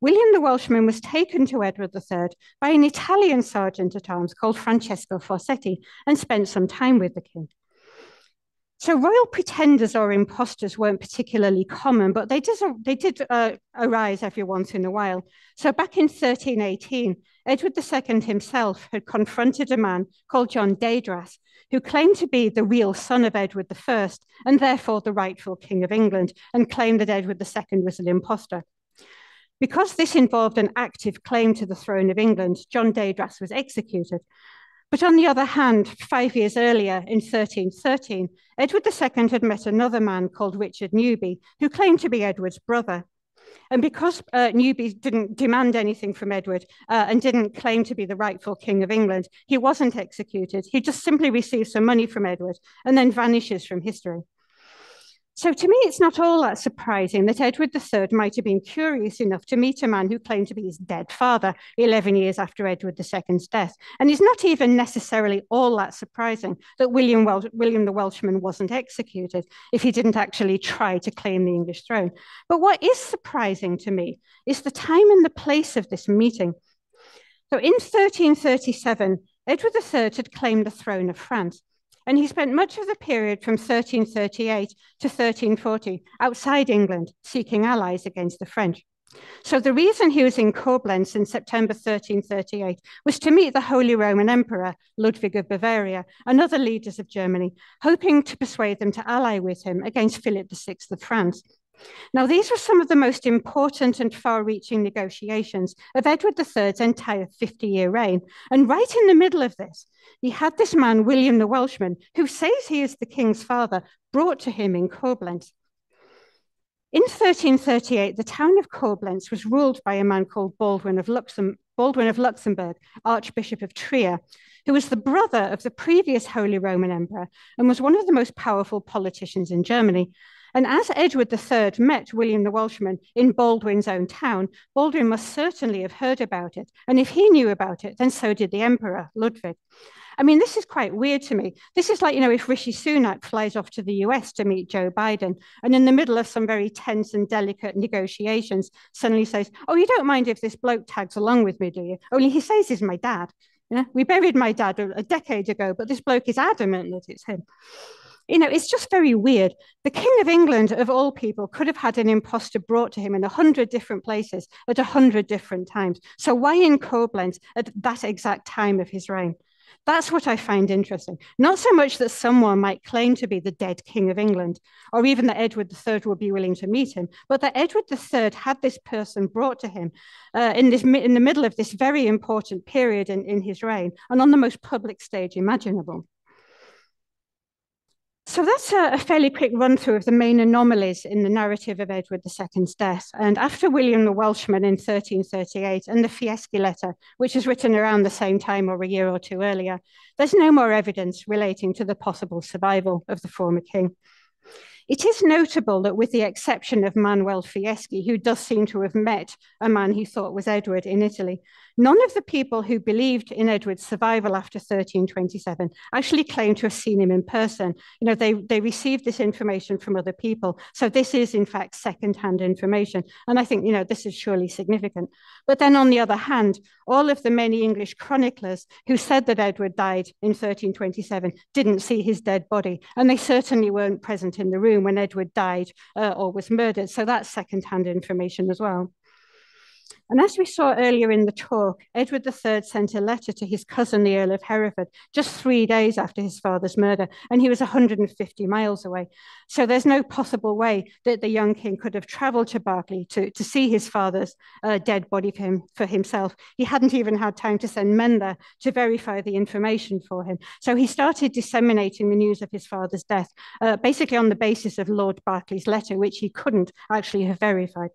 William the Welshman was taken to Edward III by an Italian sergeant at arms called Francesco Forsetti and spent some time with the king. So royal pretenders or impostors weren't particularly common, but they did, they did uh, arise every once in a while. So back in 1318, Edward II himself had confronted a man called John Deydras who claimed to be the real son of Edward I and therefore the rightful King of England, and claimed that Edward II was an impostor. Because this involved an active claim to the throne of England, John Deydras was executed. But on the other hand, five years earlier, in 1313, Edward II had met another man called Richard Newby, who claimed to be Edward's brother. And because uh, Newby didn't demand anything from Edward uh, and didn't claim to be the rightful king of England, he wasn't executed. He just simply received some money from Edward and then vanishes from history. So to me, it's not all that surprising that Edward III might have been curious enough to meet a man who claimed to be his dead father 11 years after Edward II's death. And it's not even necessarily all that surprising that William, Wel William the Welshman wasn't executed if he didn't actually try to claim the English throne. But what is surprising to me is the time and the place of this meeting. So in 1337, Edward III had claimed the throne of France and he spent much of the period from 1338 to 1340 outside England, seeking allies against the French. So the reason he was in Koblenz in September 1338 was to meet the Holy Roman Emperor, Ludwig of Bavaria, and other leaders of Germany, hoping to persuade them to ally with him against Philip VI of France. Now, these were some of the most important and far reaching negotiations of Edward III's entire 50 year reign. And right in the middle of this, he had this man, William the Welshman, who says he is the king's father, brought to him in Koblenz. In 1338, the town of Koblenz was ruled by a man called Baldwin of, Luxem Baldwin of Luxembourg, Archbishop of Trier, who was the brother of the previous Holy Roman Emperor and was one of the most powerful politicians in Germany. And as Edward III met William the Welshman in Baldwin's own town, Baldwin must certainly have heard about it. And if he knew about it, then so did the emperor, Ludwig. I mean, this is quite weird to me. This is like, you know, if Rishi Sunak flies off to the US to meet Joe Biden and in the middle of some very tense and delicate negotiations suddenly says, Oh, you don't mind if this bloke tags along with me, do you? Only he says he's my dad. You know, we buried my dad a, a decade ago, but this bloke is adamant that it's him you know, it's just very weird. The King of England, of all people, could have had an impostor brought to him in a hundred different places at a hundred different times. So why in Koblenz at that exact time of his reign? That's what I find interesting. Not so much that someone might claim to be the dead King of England, or even that Edward III would be willing to meet him, but that Edward III had this person brought to him uh, in, this, in the middle of this very important period in, in his reign and on the most public stage imaginable. So that's a, fairly quick run through of the main anomalies in the narrative of Edward II's death. And after William the Welshman in 1338 and the Fieschi letter, which was written around the same time or a year or two earlier, there's no more evidence relating to the possible survival of the former king. It is notable that, with the exception of Manuel Fieschi, who does seem to have met a man he thought was Edward in Italy, none of the people who believed in Edward's survival after 1327 actually claim to have seen him in person. You know, they, they received this information from other people. So this is, in fact, secondhand information. And I think, you know, this is surely significant. But then on the other hand, all of the many English chroniclers who said that Edward died in 1327 didn't see his dead body. And they certainly weren't present in the room when Edward died uh, or was murdered. So that's secondhand information as well. And as we saw earlier in the talk, Edward III sent a letter to his cousin, the Earl of Hereford, just three days after his father's murder, and he was 150 miles away. So there's no possible way that the young king could have traveled to Berkeley to, to see his father's uh, dead body for, him, for himself. He hadn't even had time to send men there to verify the information for him. So he started disseminating the news of his father's death, uh, basically on the basis of Lord Berkeley's letter, which he couldn't actually have verified.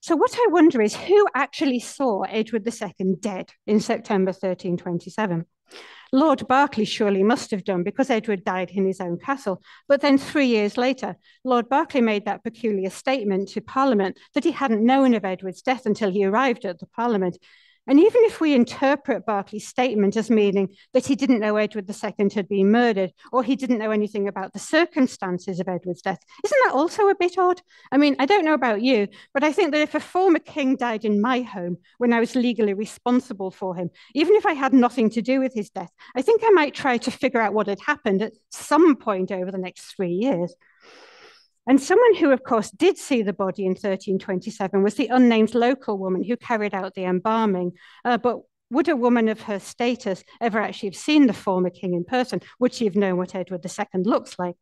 So what I wonder is who actually saw Edward II dead in September 1327? Lord Berkeley surely must have done because Edward died in his own castle. But then three years later, Lord Berkeley made that peculiar statement to Parliament that he hadn't known of Edward's death until he arrived at the Parliament. And even if we interpret Berkeley's statement as meaning that he didn't know Edward II had been murdered, or he didn't know anything about the circumstances of Edward's death, isn't that also a bit odd? I mean, I don't know about you, but I think that if a former king died in my home when I was legally responsible for him, even if I had nothing to do with his death, I think I might try to figure out what had happened at some point over the next three years. And someone who, of course, did see the body in 1327 was the unnamed local woman who carried out the embalming. Uh, but would a woman of her status ever actually have seen the former king in person? Would she have known what Edward II looks like?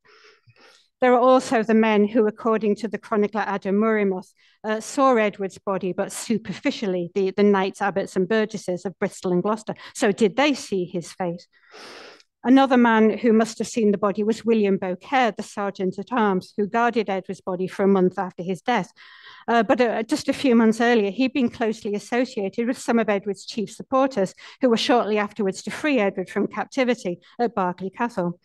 There are also the men who, according to the chronicler Adam Murimuth, uh, saw Edward's body, but superficially, the, the knights, abbots, and burgesses of Bristol and Gloucester. So, did they see his face? Another man who must have seen the body was William Beaukaire, the sergeant at arms, who guarded Edward's body for a month after his death. Uh, but uh, just a few months earlier, he'd been closely associated with some of Edward's chief supporters, who were shortly afterwards to free Edward from captivity at Berkeley Castle.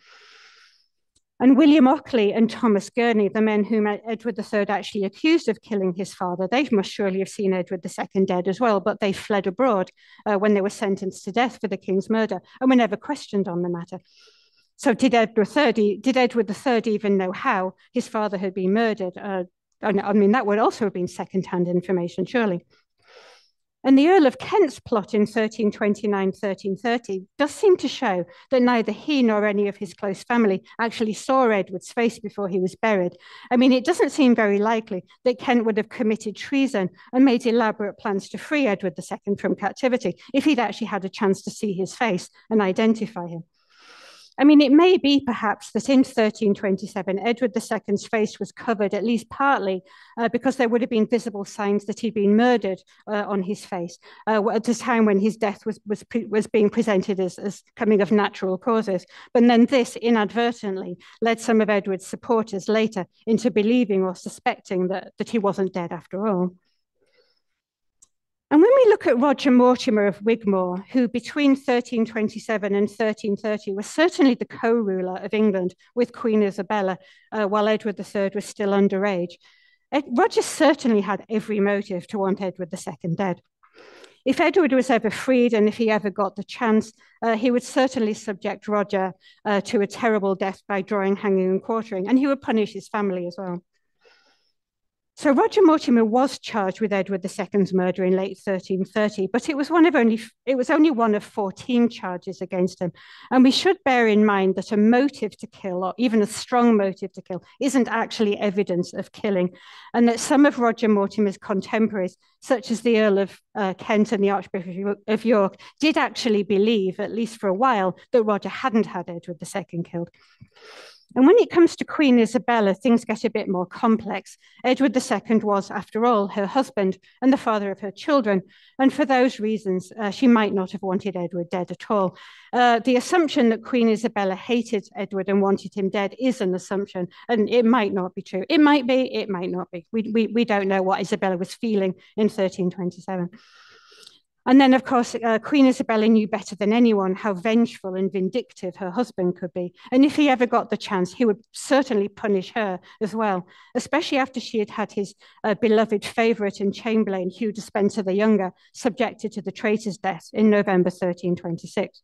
And William Ockley and Thomas Gurney, the men whom Edward III actually accused of killing his father, they must surely have seen Edward II dead as well, but they fled abroad uh, when they were sentenced to death for the king's murder and were never questioned on the matter. So did Edward III, did Edward III even know how his father had been murdered? Uh, I mean, that would also have been second-hand information, surely. And the Earl of Kent's plot in 1329-1330 does seem to show that neither he nor any of his close family actually saw Edward's face before he was buried. I mean, it doesn't seem very likely that Kent would have committed treason and made elaborate plans to free Edward II from captivity if he'd actually had a chance to see his face and identify him. I mean, it may be perhaps that in 1327, Edward II's face was covered at least partly uh, because there would have been visible signs that he'd been murdered uh, on his face uh, at the time when his death was, was, was being presented as, as coming of natural causes. But then this inadvertently led some of Edward's supporters later into believing or suspecting that, that he wasn't dead after all. And when we look at Roger Mortimer of Wigmore, who between 1327 and 1330 was certainly the co-ruler of England with Queen Isabella uh, while Edward III was still underage, Ed Roger certainly had every motive to want Edward II dead. If Edward was ever freed and if he ever got the chance, uh, he would certainly subject Roger uh, to a terrible death by drawing, hanging, and quartering, and he would punish his family as well. So Roger Mortimer was charged with Edward II's murder in late 1330, but it was one of only it was only one of 14 charges against him. And we should bear in mind that a motive to kill, or even a strong motive to kill, isn't actually evidence of killing, and that some of Roger Mortimer's contemporaries, such as the Earl of uh, Kent and the Archbishop of York, did actually believe, at least for a while, that Roger hadn't had Edward II killed. And when it comes to Queen Isabella, things get a bit more complex. Edward II was, after all, her husband and the father of her children. And for those reasons, uh, she might not have wanted Edward dead at all. Uh, the assumption that Queen Isabella hated Edward and wanted him dead is an assumption, and it might not be true. It might be, it might not be. We, we, we don't know what Isabella was feeling in 1327. And then, of course, uh, Queen Isabella knew better than anyone how vengeful and vindictive her husband could be. And if he ever got the chance, he would certainly punish her as well, especially after she had had his uh, beloved favourite and chamberlain, Hugh Despenser the Younger, subjected to the traitor's death in November 1326.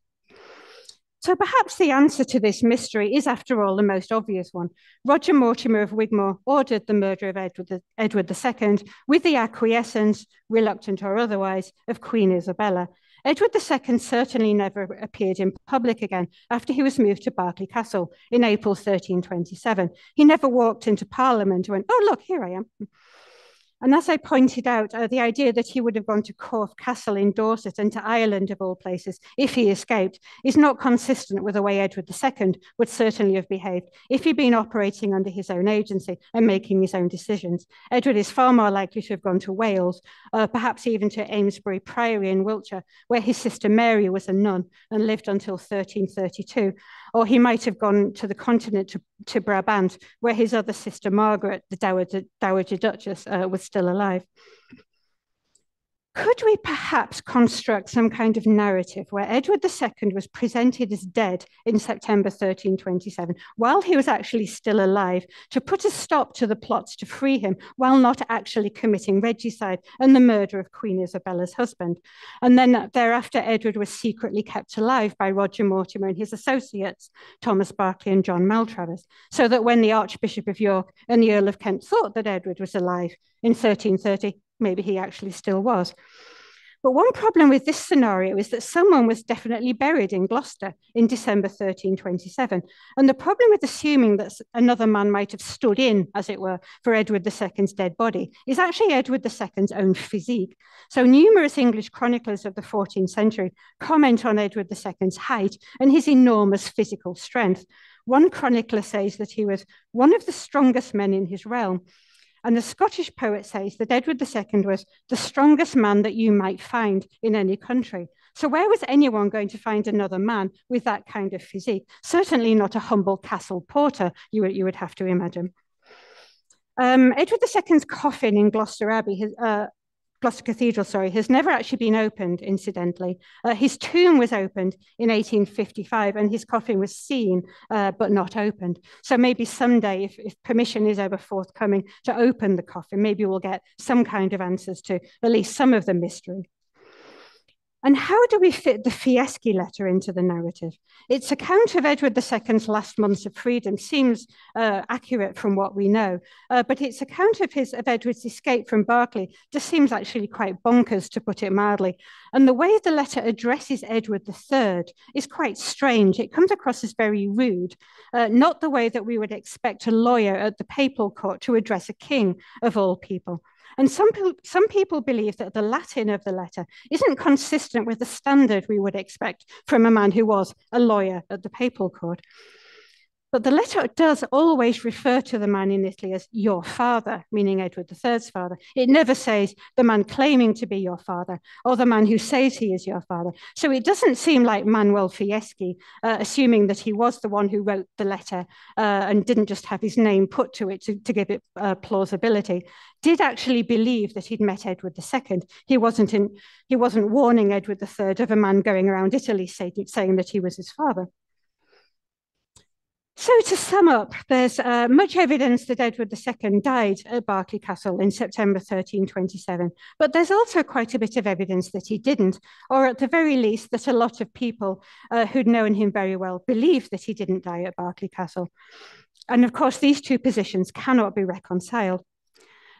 So perhaps the answer to this mystery is, after all, the most obvious one. Roger Mortimer of Wigmore ordered the murder of Edward, Edward II with the acquiescence, reluctant or otherwise, of Queen Isabella. Edward II certainly never appeared in public again after he was moved to Berkeley Castle in April 1327. He never walked into Parliament and went, oh, look, here I am. And as I pointed out, uh, the idea that he would have gone to Corfe Castle in Dorset and to Ireland, of all places, if he escaped, is not consistent with the way Edward II would certainly have behaved if he'd been operating under his own agency and making his own decisions. Edward is far more likely to have gone to Wales, uh, perhaps even to Amesbury Priory in Wiltshire, where his sister Mary was a nun and lived until 1332, or he might have gone to the continent to, to Brabant, where his other sister Margaret, the Dowager, Dowager Duchess, uh, was still alive. Could we perhaps construct some kind of narrative where Edward II was presented as dead in September 1327 while he was actually still alive to put a stop to the plots to free him while not actually committing regicide and the murder of Queen Isabella's husband? And then thereafter, Edward was secretly kept alive by Roger Mortimer and his associates, Thomas Berkeley and John Maltravers, so that when the Archbishop of York and the Earl of Kent thought that Edward was alive in 1330, maybe he actually still was. But one problem with this scenario is that someone was definitely buried in Gloucester in December 1327. And the problem with assuming that another man might have stood in, as it were, for Edward II's dead body is actually Edward II's own physique. So numerous English chroniclers of the 14th century comment on Edward II's height and his enormous physical strength. One chronicler says that he was one of the strongest men in his realm. And the Scottish poet says that Edward II was the strongest man that you might find in any country. So, where was anyone going to find another man with that kind of physique? Certainly not a humble castle porter, you you would have to imagine. Um, Edward II's coffin in Gloucester Abbey, his, uh, Gloucester Cathedral, sorry, has never actually been opened, incidentally. Uh, his tomb was opened in 1855 and his coffin was seen uh, but not opened. So maybe someday, if, if, permission is ever forthcoming to open the coffin, maybe we'll get some kind of answers to at least some of the mystery. And how do we fit the Fieschi letter into the narrative? Its account of Edward II's last months of freedom seems uh, accurate from what we know, uh, but its account of his of Edward's escape from Berkeley just seems actually quite bonkers, to put it mildly. And the way the letter addresses Edward III is quite strange. It comes across as very rude, uh, not the way that we would expect a lawyer at the papal court to address a king of all people. And some, some people believe that the Latin of the letter isn't consistent with the standard we would expect from a man who was a lawyer at the papal court. But the letter does always refer to the man in Italy as your father, meaning Edward III's father. It never says the man claiming to be your father or the man who says he is your father. So it doesn't seem like Manuel Fieschi, uh, assuming that he was the one who wrote the letter uh, and didn't just have his name put to it to, to give it uh, plausibility, did actually believe that he'd met Edward II. He wasn't, in, he wasn't warning Edward III of a man going around Italy saying, saying that he was his father. So to sum up, there's uh, much evidence that Edward II died at Berkeley Castle in September 1327, but there's also quite a bit of evidence that he didn't, or at the very least that a lot of people uh, who'd known him very well believe that he didn't die at Berkeley Castle. And of course, these two positions cannot be reconciled.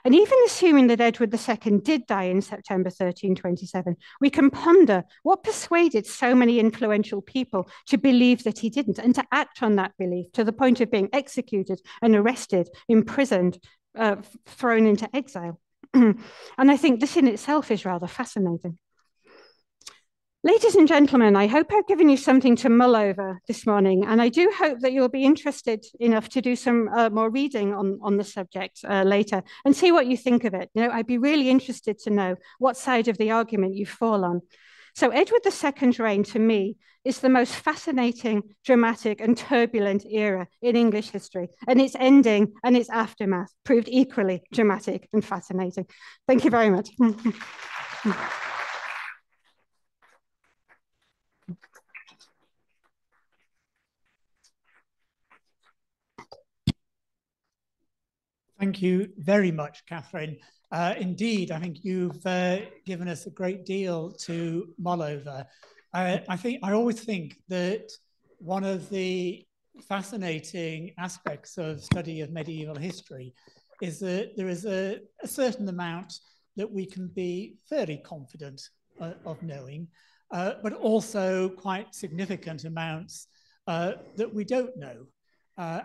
And even assuming that Edward II did die in September 1327, we can ponder what persuaded so many influential people to believe that he didn't and to act on that belief to the point of being executed and arrested, imprisoned, uh, thrown into exile. and I think this in itself is rather fascinating. Ladies and gentlemen, I hope I've given you something to mull over this morning, and I do hope that you'll be interested enough to do some uh, more reading on, on the subject uh, later and see what you think of it. You know, I'd be really interested to know what side of the argument you fall on. So Edward II's reign, to me, is the most fascinating, dramatic, and turbulent era in English history, and its ending and its aftermath proved equally dramatic and fascinating. Thank you very much. Thank you very much, Kathryn. Uh, indeed, I think you've uh, given us a great deal to mull over. Uh, I think I always think that one of the fascinating aspects of study of medieval history is that there is a, a certain amount that we can be fairly confident uh, of knowing, uh, but also quite significant amounts uh, that we don't know.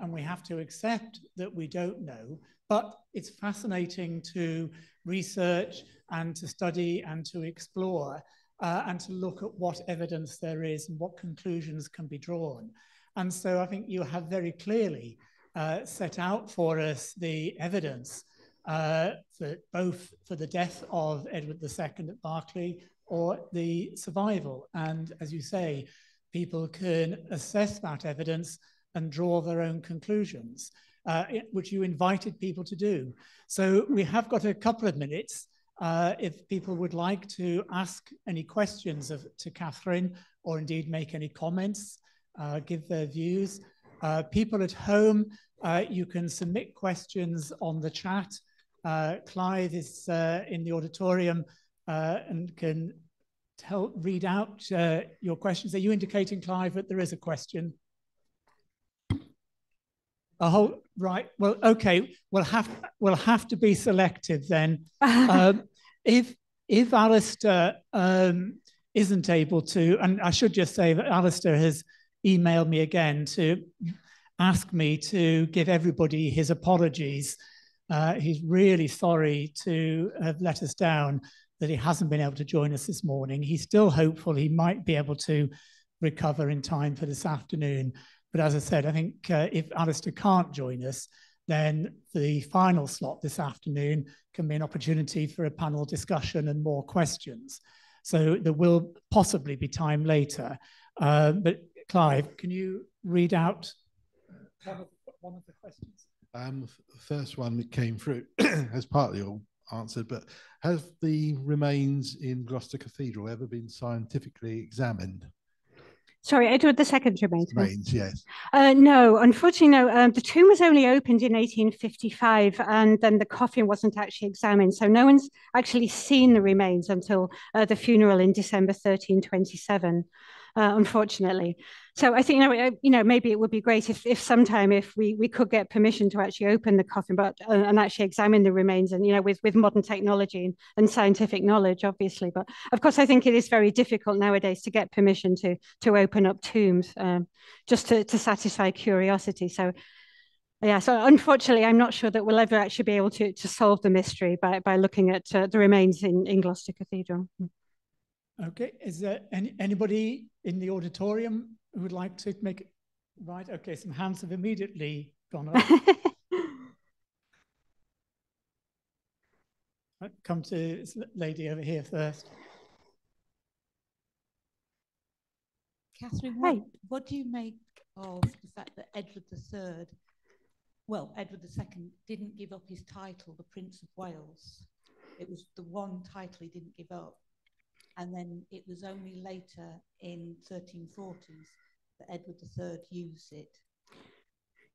And we have to accept that we don't know but it's fascinating to research and to study and to explore uh, and to look at what evidence there is and what conclusions can be drawn. And so I think you have very clearly uh, set out for us the evidence uh, for both for the death of Edward II at Berkeley or the survival. And as you say, people can assess that evidence and draw their own conclusions uh, which you invited people to do. So we have got a couple of minutes. Uh, if people would like to ask any questions of, to Kathryn or indeed make any comments, uh, give their views. Uh, people at home, uh, you can submit questions on the chat. Uh, Clive is in the auditorium and can tell, read out your questions. Are you indicating, Clive, that there is a question? A whole right. Well, okay. We'll have we'll have to be selective then. um, if if Alistair um, isn't able to, and I should just say that Alistair has emailed me again to ask me to give everybody his apologies. Uh, he's really sorry to have let us down that he hasn't been able to join us this morning. He's still hopeful he might be able to recover in time for this afternoon. But as I said, I think uh, if Alistair can't join us, then the final slot this afternoon can be an opportunity for a panel discussion and more questions. So there will possibly be time later. Uh, but Clive, can you read out one of, the questions? Um, first one that came through has partly all answered, but have the remains in Gloucester Cathedral ever been scientifically examined? Sorry, Edward II remains. Remains, yes. Uh, no, unfortunately, no. Um, the tomb was only opened in 1855, and then the coffin wasn't actually examined. So no one's actually seen the remains until uh, the funeral in December 1327 uh, unfortunately. So I think you know, you know, maybe it would be great if, if sometime if we, we could get permission to actually open the coffin, but uh, and actually examine the remains, and you know, with with modern technology and, and scientific knowledge, obviously. But of course, I think it is very difficult nowadays to get permission to to open up tombs, um, just to to satisfy curiosity. So yeah, so unfortunately, I'm not sure that we'll ever actually be able to, to solve the mystery by, by looking at uh, the remains in, in Gloucester Cathedral. Okay, is there any, anybody in the auditorium who would like to make it? Right, okay, some hands have immediately gone up. Come to this lady over here first. Kathryn, what, what do you make of the fact that Edward III, well, Edward II didn't give up his title, the Prince of Wales? It was the one title he didn't give up. And then it was only later in 1340s that Edward III used it.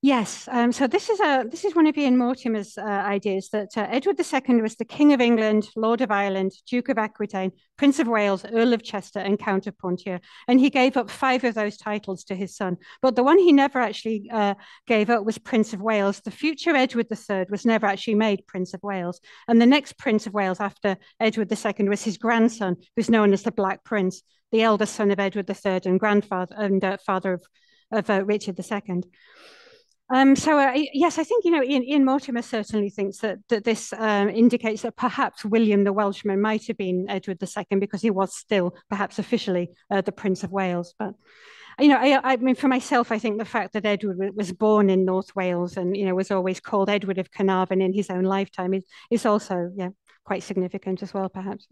Yes, um, so this is a this is one of Ian Mortimer's uh, ideas that uh, Edward II was the King of England, Lord of Ireland, Duke of Aquitaine, Prince of Wales, Earl of Chester, and Count of Ponthieu, and he gave up five of those titles to his son. But the one he never actually uh, gave up was Prince of Wales. The future Edward III was never actually made Prince of Wales, and the next Prince of Wales after Edward II was his grandson, who's known as the Black Prince, the eldest son of Edward III and grandfather and uh, father of of uh, Richard II. Um, so uh, yes, I think you know Ian, Ian, Mortimer certainly thinks that that this um, indicates that perhaps William the Welshman might have been Edward II because he was still perhaps officially uh, the Prince of Wales. But you know, I, I, mean, for myself, I think the fact that Edward was born in North Wales and you know was always called Edward of Carnarvon in his own lifetime is is also yeah quite significant as well, perhaps.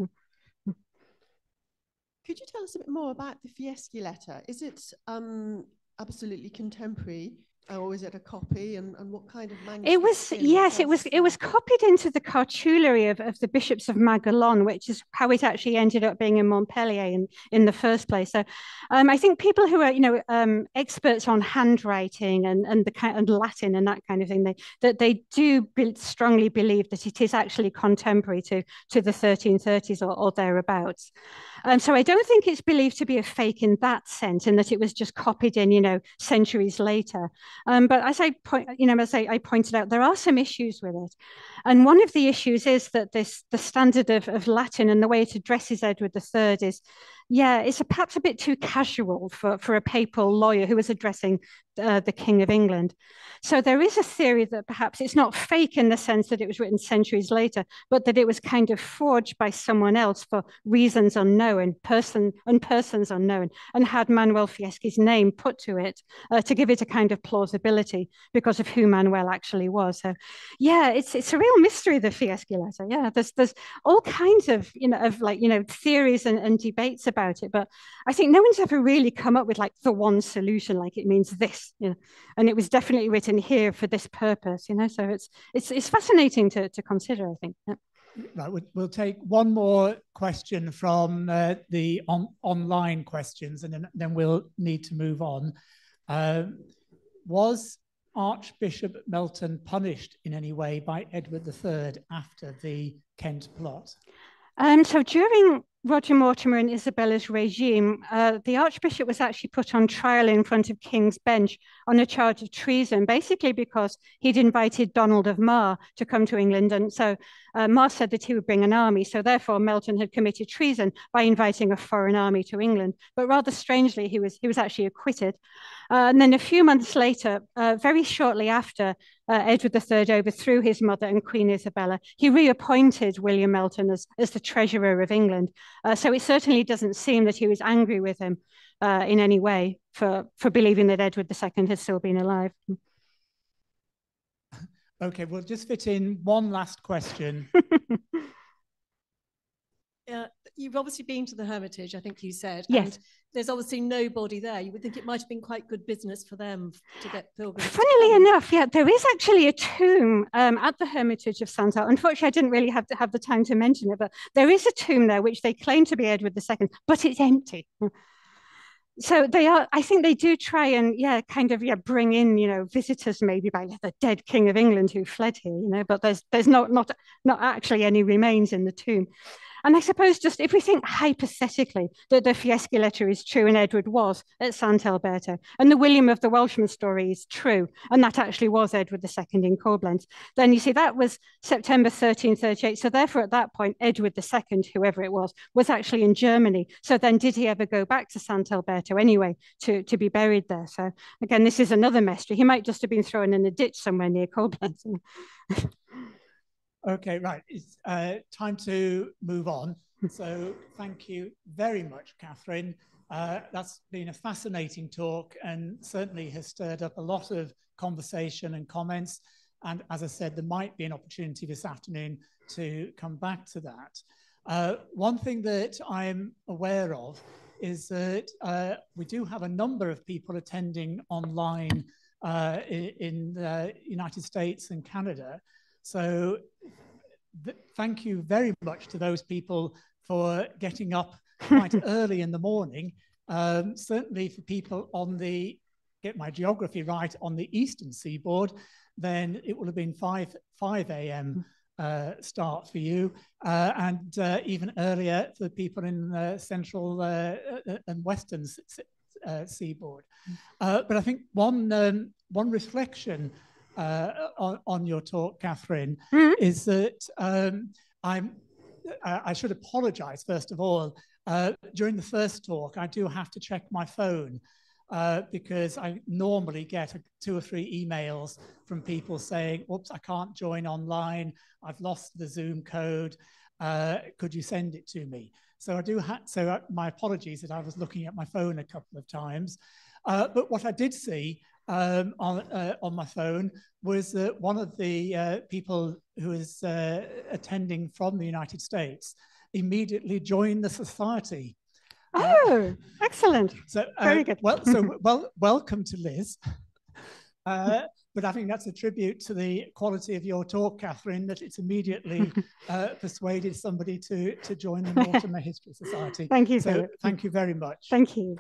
Could you tell us a bit more about the Fieschi letter? Is it um, absolutely contemporary? Or is it a copy and, and what kind of manuscript? It was yes, it was it was copied into the cartulary of, of the bishops of Maguelone, which is how it actually ended up being in Montpellier in, in the first place. So um, I think people who are you know um, experts on handwriting and and the kind and Latin and that kind of thing, they that they do strongly believe that it is actually contemporary to to the 1330s or, or thereabouts. Um, so I don't think it's believed to be a fake in that sense, in that it was just copied in, you know, centuries later. Um, but as I point, you know, as I, I, pointed out, there are some issues with it, and one of the issues is that this the standard of, of Latin and the way it addresses Edward III is yeah, it's a, perhaps a bit too casual for, for a papal lawyer who is addressing uh, the King of England. So there is a theory that perhaps it's not fake in the sense that it was written centuries later, but that it was kind of forged by someone else for reasons unknown, person and persons unknown, and had Manuel Fieschi's name put to it uh, to give it a kind of plausibility because of who Manuel actually was. So, yeah, it's it's a real mystery the Fieschi letter. Yeah, there's there's all kinds of you know of like you know theories and, and debates about about it. But I think no one's ever really come up with like the one solution, like it means this, you know. And it was definitely written here for this purpose, you know. So it's it's it's fascinating to to consider. I think. Yeah. Right, we'll take one more question from uh, the on, online questions, and then, then we'll need to move on. Uh, was Archbishop Melton punished in any way by Edward III after the Kent plot? Um, so during Roger Mortimer and Isabella's regime, uh, the Archbishop was actually put on trial in front of King's Bench on a charge of treason, basically because he'd invited Donald of Mar to come to England. And so uh, Mar said that he would bring an army. So therefore, Melton had committed treason by inviting a foreign army to England. But rather strangely, he was, he was actually acquitted. Uh, and then a few months later, uh, very shortly after uh, Edward III overthrew his mother and Queen Isabella, he reappointed William Melton as, as the Treasurer of England. Uh, so it certainly doesn't seem that he was angry with him uh, in any way for, for believing that Edward II had still been alive. Okay, we'll just fit in one last question. uh, you've obviously been to the Hermitage, I think you said. Yes. And there's obviously nobody there. You would think it might have been quite good business for them to get pilgrims. Funnily enough, yeah, there is actually a tomb um, at the Hermitage of Santa. Unfortunately, I didn't really have to have the time to mention it, but there is a tomb there which they claim to be Edward II, but it's empty. So they are, I think they do try and, yeah, kind of, yeah, bring in, you know, visitors maybe by the dead King of England who fled here, you know, but there's there's not not not actually any remains in the tomb. And I suppose just if we think hypothetically that the Fieschi letter is true and Edward was at Sant'Alberto, and the William of the Welshman story is true, and that actually was Edward II in Koblenz, then you see that was September 1338. So therefore, at that point, Edward II, whoever it was, was actually in Germany. So then did he ever go back to Sant'Alberto anyway to, to be buried there? So again, this is another mystery. He might just have been thrown in a ditch somewhere near Koblenz. Okay, right. It's uh, time to move on. So thank you very much, Kathryn. Uh, that's been a fascinating talk and certainly has stirred up a lot of conversation and comments. And as I said, there might be an opportunity this afternoon to come back to that. Uh, one thing that I'm aware of is that uh, we do have a number of people attending online uh, in, in the United States and Canada. So thank you very much to those people for getting up quite early in the morning. Um, certainly for people on the, get my geography right, on the eastern seaboard, then it will have been 5, 5 a.m. Uh, start for you, uh, and uh, even earlier for people in the central uh, uh, and western uh, seaboard. but I think one um, one reflection uh, on, on, your talk, Kathryn, mm-hmm. is that um, I'm. I should apologize first of all. Uh, during the first talk, I do have to check my phone uh, because I normally get a, two or three emails from people saying, "Oops, I can't join online. I've lost the Zoom code. Uh, could you send it to me?" So I do have. So uh, my apologies that I was looking at my phone a couple of times. Uh, but what I did see um, on, uh, on my phone was that one of the uh, people who is uh, attending from the United States immediately joined the society. Uh, oh, excellent. So, uh, Very good. well, so well, welcome to Liz. Uh, but I think that's a tribute to the quality of your talk, Kathryn, that it's immediately persuaded somebody to, to join the Mortimer History Society. Thank you. So, thank you very much. Thank you.